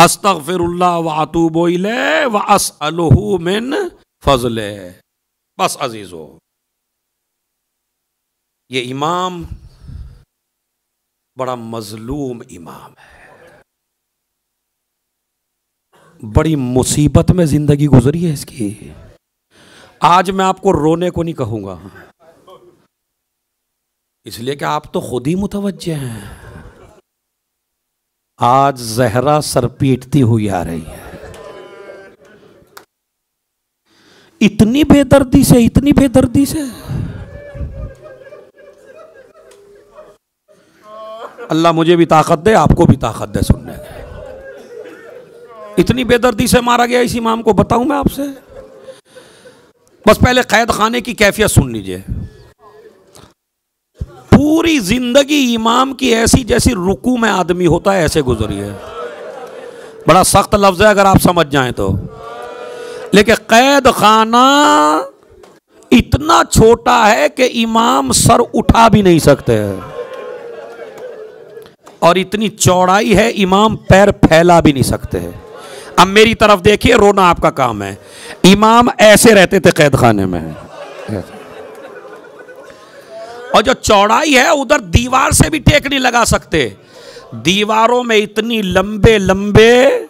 अस्तफिर वातूबोल व असलहू मिन फजल बस अज़ीज़ हो ये इमाम बड़ा मजलूम इमाम है। बड़ी मुसीबत में ज़िंदगी गुजरी है इसकी। आज मैं आपको रोने को नहीं कहूँगा। इसलिए कि आप तो खुद ही मुतवजह हैं। आज जहरा सर पीटती हुई आ रही है। इतनी बेदर्दी से, इतनी बेदर्दी से। अल्लाह मुझे भी ताकत दे, आपको भी ताकत दे सुनने इतनी बेदर्दी से मारा गया इस इमाम को, बताऊँ मैं आपसे? बस पहले कैद खाने की कैफियत सुन लीजिए। पूरी ज़िंदगी इमाम की ऐसी जैसी रुकू में आदमी होता है, ऐसे गुजरी है। बड़ा सख्त लफ्ज है, अगर आप समझ जाएँ तो। लेकिन कैद खाना इतना छोटा है कि इमाम सर उठा भी नहीं सकते हैं। और इतनी चौड़ाई है, इमाम पैर फैला भी नहीं सकते हैं। अब मेरी तरफ़ देखिए, रोना आपका काम है। इमाम ऐसे रहते थे कैद खाने में। और जो चौड़ाई है, उधर दीवार से भी टेक नहीं लगा सकते। दीवारों में इतनी लंबे लंबे,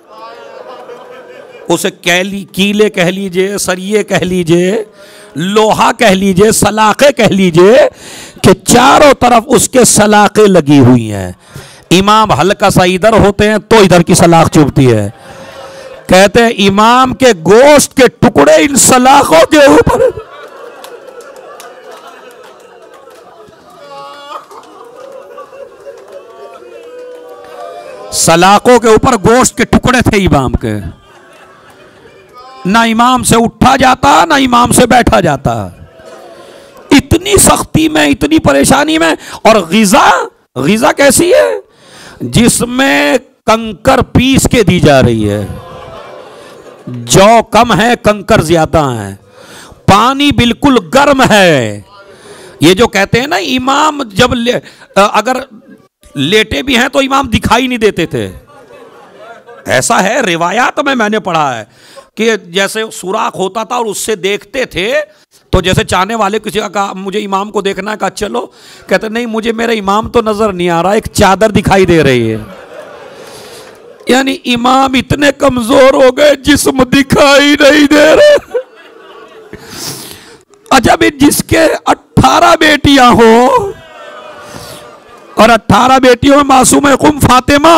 उसे कह ली, कीले कह लीजिए, सरिये कह लीजिए, लोहा कह लीजिए, सलाखे कह लीजिए कि चारों तरफ़ उसके सलाखे लगी हुई हैं। इमाम हल्का सा इधर होते हैं तो इधर की सलाख चुभती है। कहते हैं, इमाम के गोश्त के टुकड़े इन सलाखों के ऊपर। सलाखों के ऊपर गोश्त के टुकड़े थे इमाम के। ना इमाम से उठा जाता, ना इमाम से बैठा जाता। इतनी सख्ती में, इतनी परेशानी में, और गिजा गिजा कैसी है? जिसमें कंकर पीस के दी जा रही है। जौ कम है, कंकर ज़्यादा है। पानी बिल्कुल गर्म है। ये जो कहते हैं ना, इमाम जब अगर लेटे भी हैं तो इमाम दिखाई नहीं देते थे। ऐसा है, रिवायात में मैंने पढ़ा है कि जैसे सुराख होता था और उससे देखते थे तो जैसे चाहने वाले किसी का कहा, मुझे इमाम को देखना है, कहा, चलो। कहते, नहीं, मुझे, मेरा इमाम तो नज़र नहीं आ रहा, एक चादर दिखाई दे रही है। यानी इमाम इतने कमज़ोर हो गए, जिसम दिखाई नहीं दे रहे। अच्छा भी जिसके अट्ठारह बेटियाँ हो और अट्ठारह बेटियों में मासूम कुम फातिमा।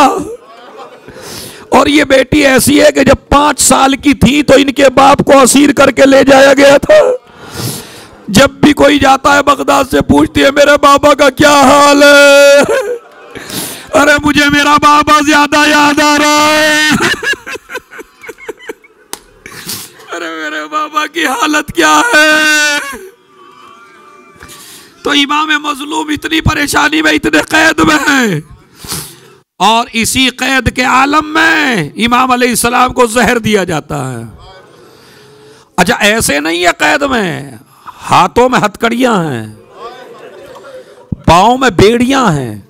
और ये बेटी ऐसी है कि जब पाँच साल की थी तो इनके बाप को असीर करके ले जाया गया था। जब भी कोई जाता है बगदाद से पूछती है, मेरे बाबा का क्या हाल है? अरे, मुझे मेरा बाबा ज़्यादा याद आ रहा है। अरे, मेरे बाबा की हालत क्या है? तो इमाम मजलूम इतनी परेशानी में, इतने कैद में है। और इसी कैद के आलम में इमाम सलाम को जहर दिया जाता है। अच्छा ऐसे नहीं है कैद में। हाथों में हथकड़ियाँ हैं पाओ में बेड़ियाँ हैं।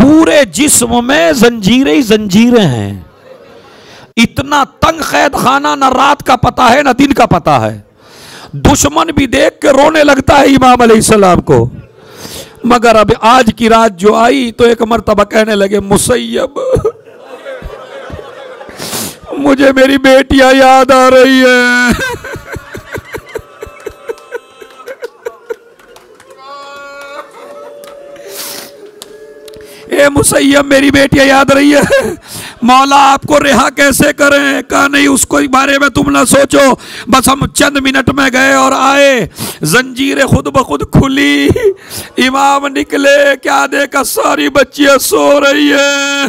पूरे जिस्म में जंजीरें ही जंजीरें हैं। इतना तंग कैद खाना न रात का पता है, न दिन का पता है। दुश्मन भी देख के रोने लगता है इमाम सलाम को। मगर अब आज की रात जो आई तो एक मरतबा कहने लगे मुसैब मुझे मेरी बेटियाँ याद आ रही है। ए मुसैयब, मेरी बेटियाँ याद रही है। मौला आपको रिहा कैसे करें? कहा, नहीं, उसको बारे में तुम ना सोचो। बस हम चंद मिनट में गए और आए। जंजीरें खुद ब खुद खुली। इमाम निकले, क्या देखा? सारी बच्चियाँ सो रही है।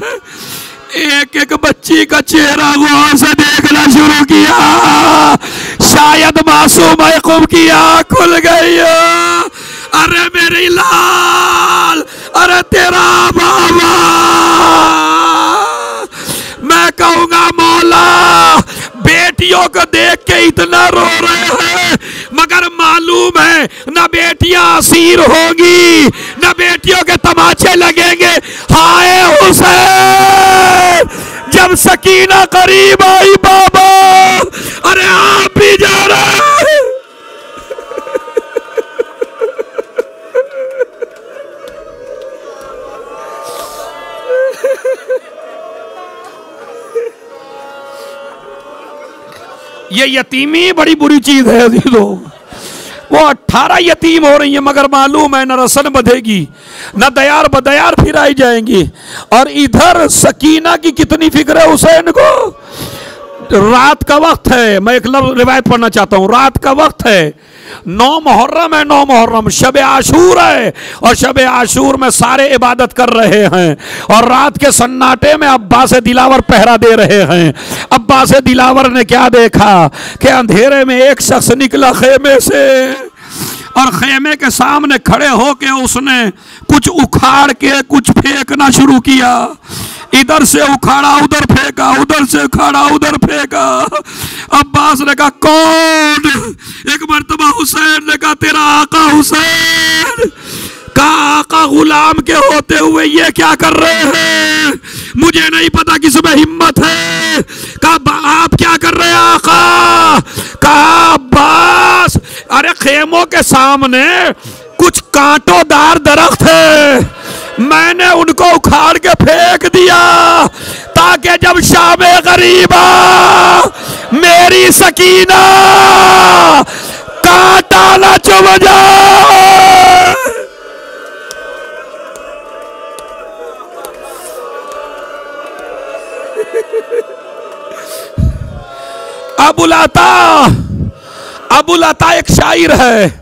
एक एक बच्ची का चेहरा वहाँ से देखना शुरू किया। शायद मासूम की आँख खुल गई अरे मेरी लाल अरे तेरा बाबा। मैं कहूँगा, मौला, बेटियों को देख के इतना रो रहे हैं, मगर मालूम है, न बेटियाँ असीर होगी, न बेटियों के तमाचे लगेंगे। हाय हुसैन, जब सकीना करीब आई बाबा, अरे आप भी जा रहे हैं। ये यतीमी बड़ी बुरी चीज़ है दो वो अट्ठारह यतीम हो रही है, मगर मालूम है, न रसन बधेगी, न दयार बदयार फिर आई जाएँगी। और इधर सकीना की कितनी फ़िक्र है हुसैन को? रात का वक्त है। मैं एक लफ्ज रिवायत पढ़ना चाहता हूँ। रात का वक्त है। नौ मुहर्रम है, नौ मुहर्रम। शब आशूर है और शब आशूर में सारे इबादत कर रहे हैं और रात के सन्नाटे में अब्बास दिलावर पहरा दे रहे हैं। अब्बास दिलावर ने क्या देखा कि अंधेरे में एक शख्स निकला खेमे से और खेमे के सामने खड़े होके उसने कुछ उखाड़ के कुछ फेंकना शुरू किया। इधर से उखाड़ा उधर फेंका, उधर से उखाड़ा उधर फेंका। अब्बास ने कहा, कौन? एक मरतबा हुसैन ने कहा, तेरा आका हुसैन। आका गुलाम के होते हुए ये क्या कर रहे हैं? मुझे नहीं पता किसमें हिम्मत है। का आप क्या कर रहे हैं, आका? का अब्बास, अरे खेमों के सामने कुछ कांटोदार दरख्त है। मैंने उनको उखाड़ के फेंक दिया, ताकि जब शाम गरीबा मेरी सकीना कांटा न चुभ जाए। अबुलाता अबुलाता एक शायर है।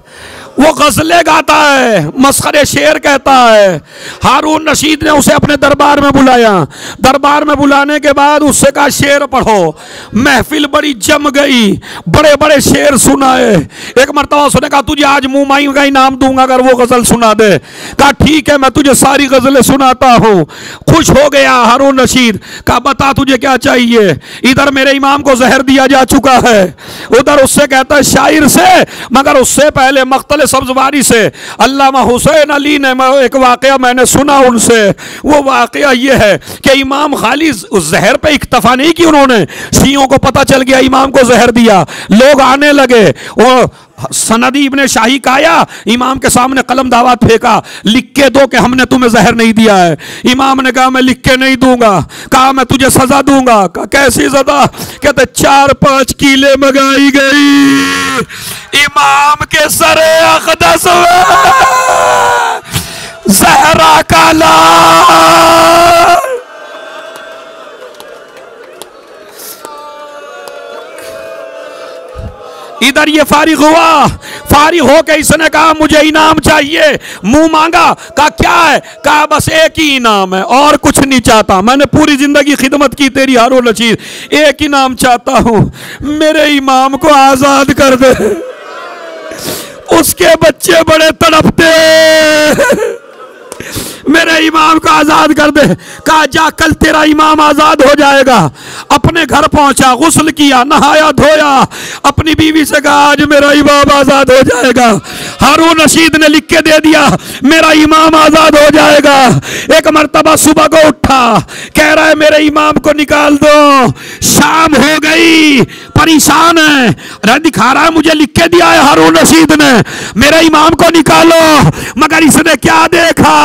वो गजले गाता है, मस्खरे शेर कहता है। हारून रशीद ने उसे अपने दरबार में बुलाया। दरबार में बुलाने के बाद उससे कहा, शेर पढ़ो, महफिल बड़ी जम गई बड़े बड़े शेर सुनाए। एक मरतबा उसने कहा, तुझे आज मुमाई का इनाम दूँगा, अगर वो गज़ल सुना दे। कहा, ठीक है, मैं तुझे सारी गजलें सुनाता हूँ। खुश हो गया हारून रशीद। कहा, बता तुझे क्या चाहिए? इधर मेरे इमाम को जहर दिया जा चुका है। उधर उससे कहता है, शायर से, मगर उससे पहले मख्तल सब्जवारी से। अल्लामा हुसैन अली ने एक वाक़ मैंने सुना उनसे। वो वाक़ ये है कि इमाम खाली उस जहर पर इकतफा नहीं की उन्होंने। सीओ को पता चल गया, इमाम को जहर दिया। लोग आने लगे। वो सनदी इबन शाही काया इमाम के सामने कलम दावत फेंका, लिख के दो कि हमने तुम्हें जहर नहीं दिया है। इमाम ने कहा, मैं लिख के नहीं दूँगा। कहा, मैं तुझे सजा दूँगा। कहा, कैसी सजा? कहते, चार पाँच कीले मंगाई गई। इमाम के सरे अकदस जहरा काला इधर ये फारिग हुआ। फारिग होके इसने कहा, मुझे इनाम चाहिए। मुँह मांगा, कहा, क्या है? कहा, बस एक ही इनाम है, और कुछ नहीं चाहता। मैंने पूरी ज़िंदगी खिदमत की तेरी हारो नचीर एक इनाम चाहता हूँ। मेरे इमाम को आज़ाद कर दे। उसके बच्चे बड़े तड़पते मेरे इमाम को आज़ाद कर दे। कहा, जा, कल तेरा इमाम आज़ाद हो जाएगा। अपने घर पहुँचा, गुस्ल किया, नहाया, धोया। अपनी बीवी से कहा, आज मेरा इमाम आज़ाद हो जाएगा। हारून रशीद ने लिख के दे दिया, मेरा इमाम आज़ाद हो जाएगा। एक मरतबा सुबह को उठा, कह रहा है, मेरे इमाम को निकाल दो। शाम हो गई, परेशान है। दिखा रहा है मुझे, लिख के दिया है हारून रशीद ने। मेरे इमाम को निकालो, मगर इसने क्या देखा?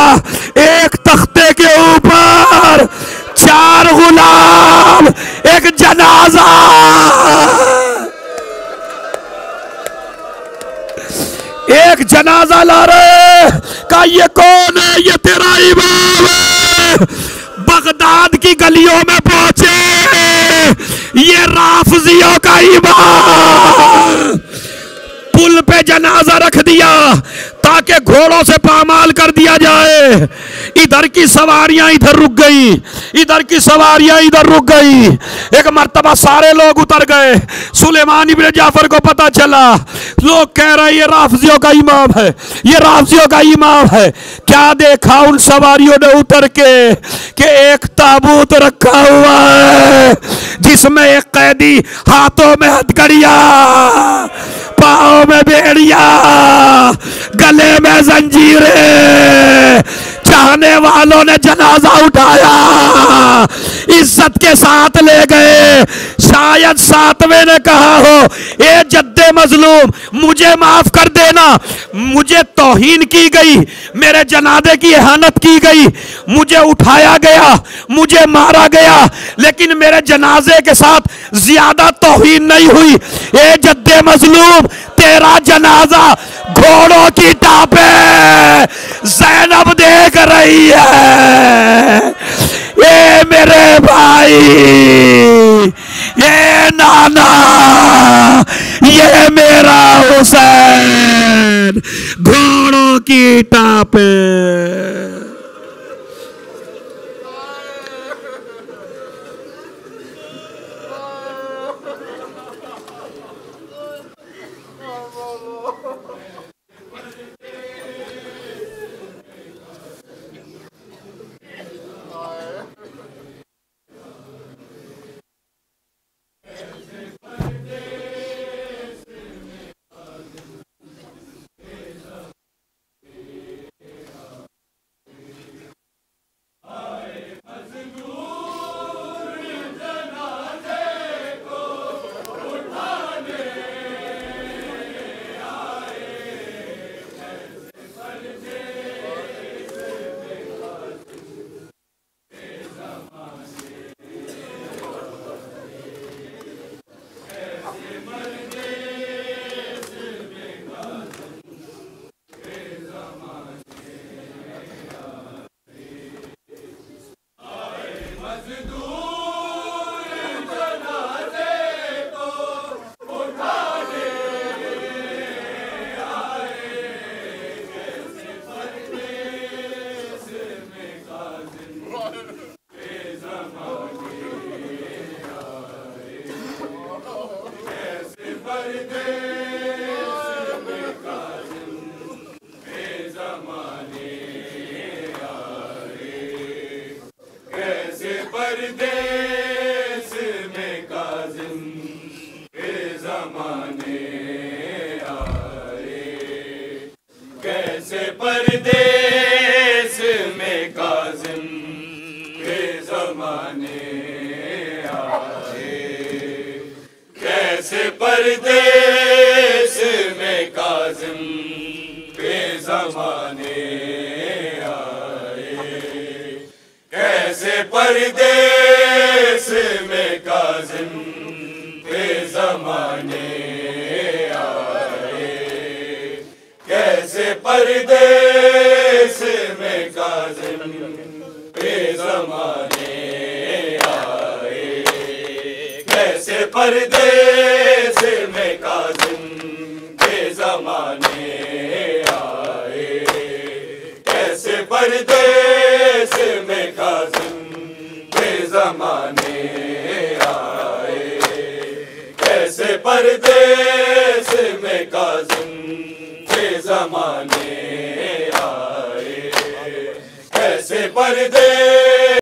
एक तख्ते के ऊपर चार गुलाम, एक जनाजा। एक जनाजा ला रहे का ये कौन है? ये तेरा इमाम है। बगदाद की गलियों में पहुँचे। ये राफजियों का इमाम। पुल पे जनाजा रख दिया। ताकि घोड़ों से पामाल कर दिया जाए। इधर की सवारियाँ इधर रुक गई। इधर की सवारियाँ इधर रुक गई। एक मरतबा सारे लोग उतर गए। सुलेमान इब्न जाफ़र को पता चला, लोग कह रहे ये राफजियों का इमाम है। ये राफजियों का इमाम है। क्या देखा उन सवारियों ने उतर के कि एक ताबूत रखा हुआ है, जिसमें एक कैदी हाथों में हथकड़िया पाओ में बेड़िया, गले में जंजीरें चाहने वालों ने जनाजा उठाया। इज़्ज़त के साथ ले गए। शायद सातवें ने कहा हो, ए जद्दे मजलूम, मुझे माफ़ कर देना। मुझे तोहीन की गई, मेरे जनादे की एहानत की गई। मुझे उठाया गया, मुझे मारा गया, लेकिन मेरे जनाजे के साथ ज़्यादा तोहीन नहीं हुई। ए जद्दे मजलूम, तेरा जनाजा घोड़ों की टापे जैनब देख रही है। ए मेरे भाई ये नाना ये मेरा हुसैन घोड़ों की टापे।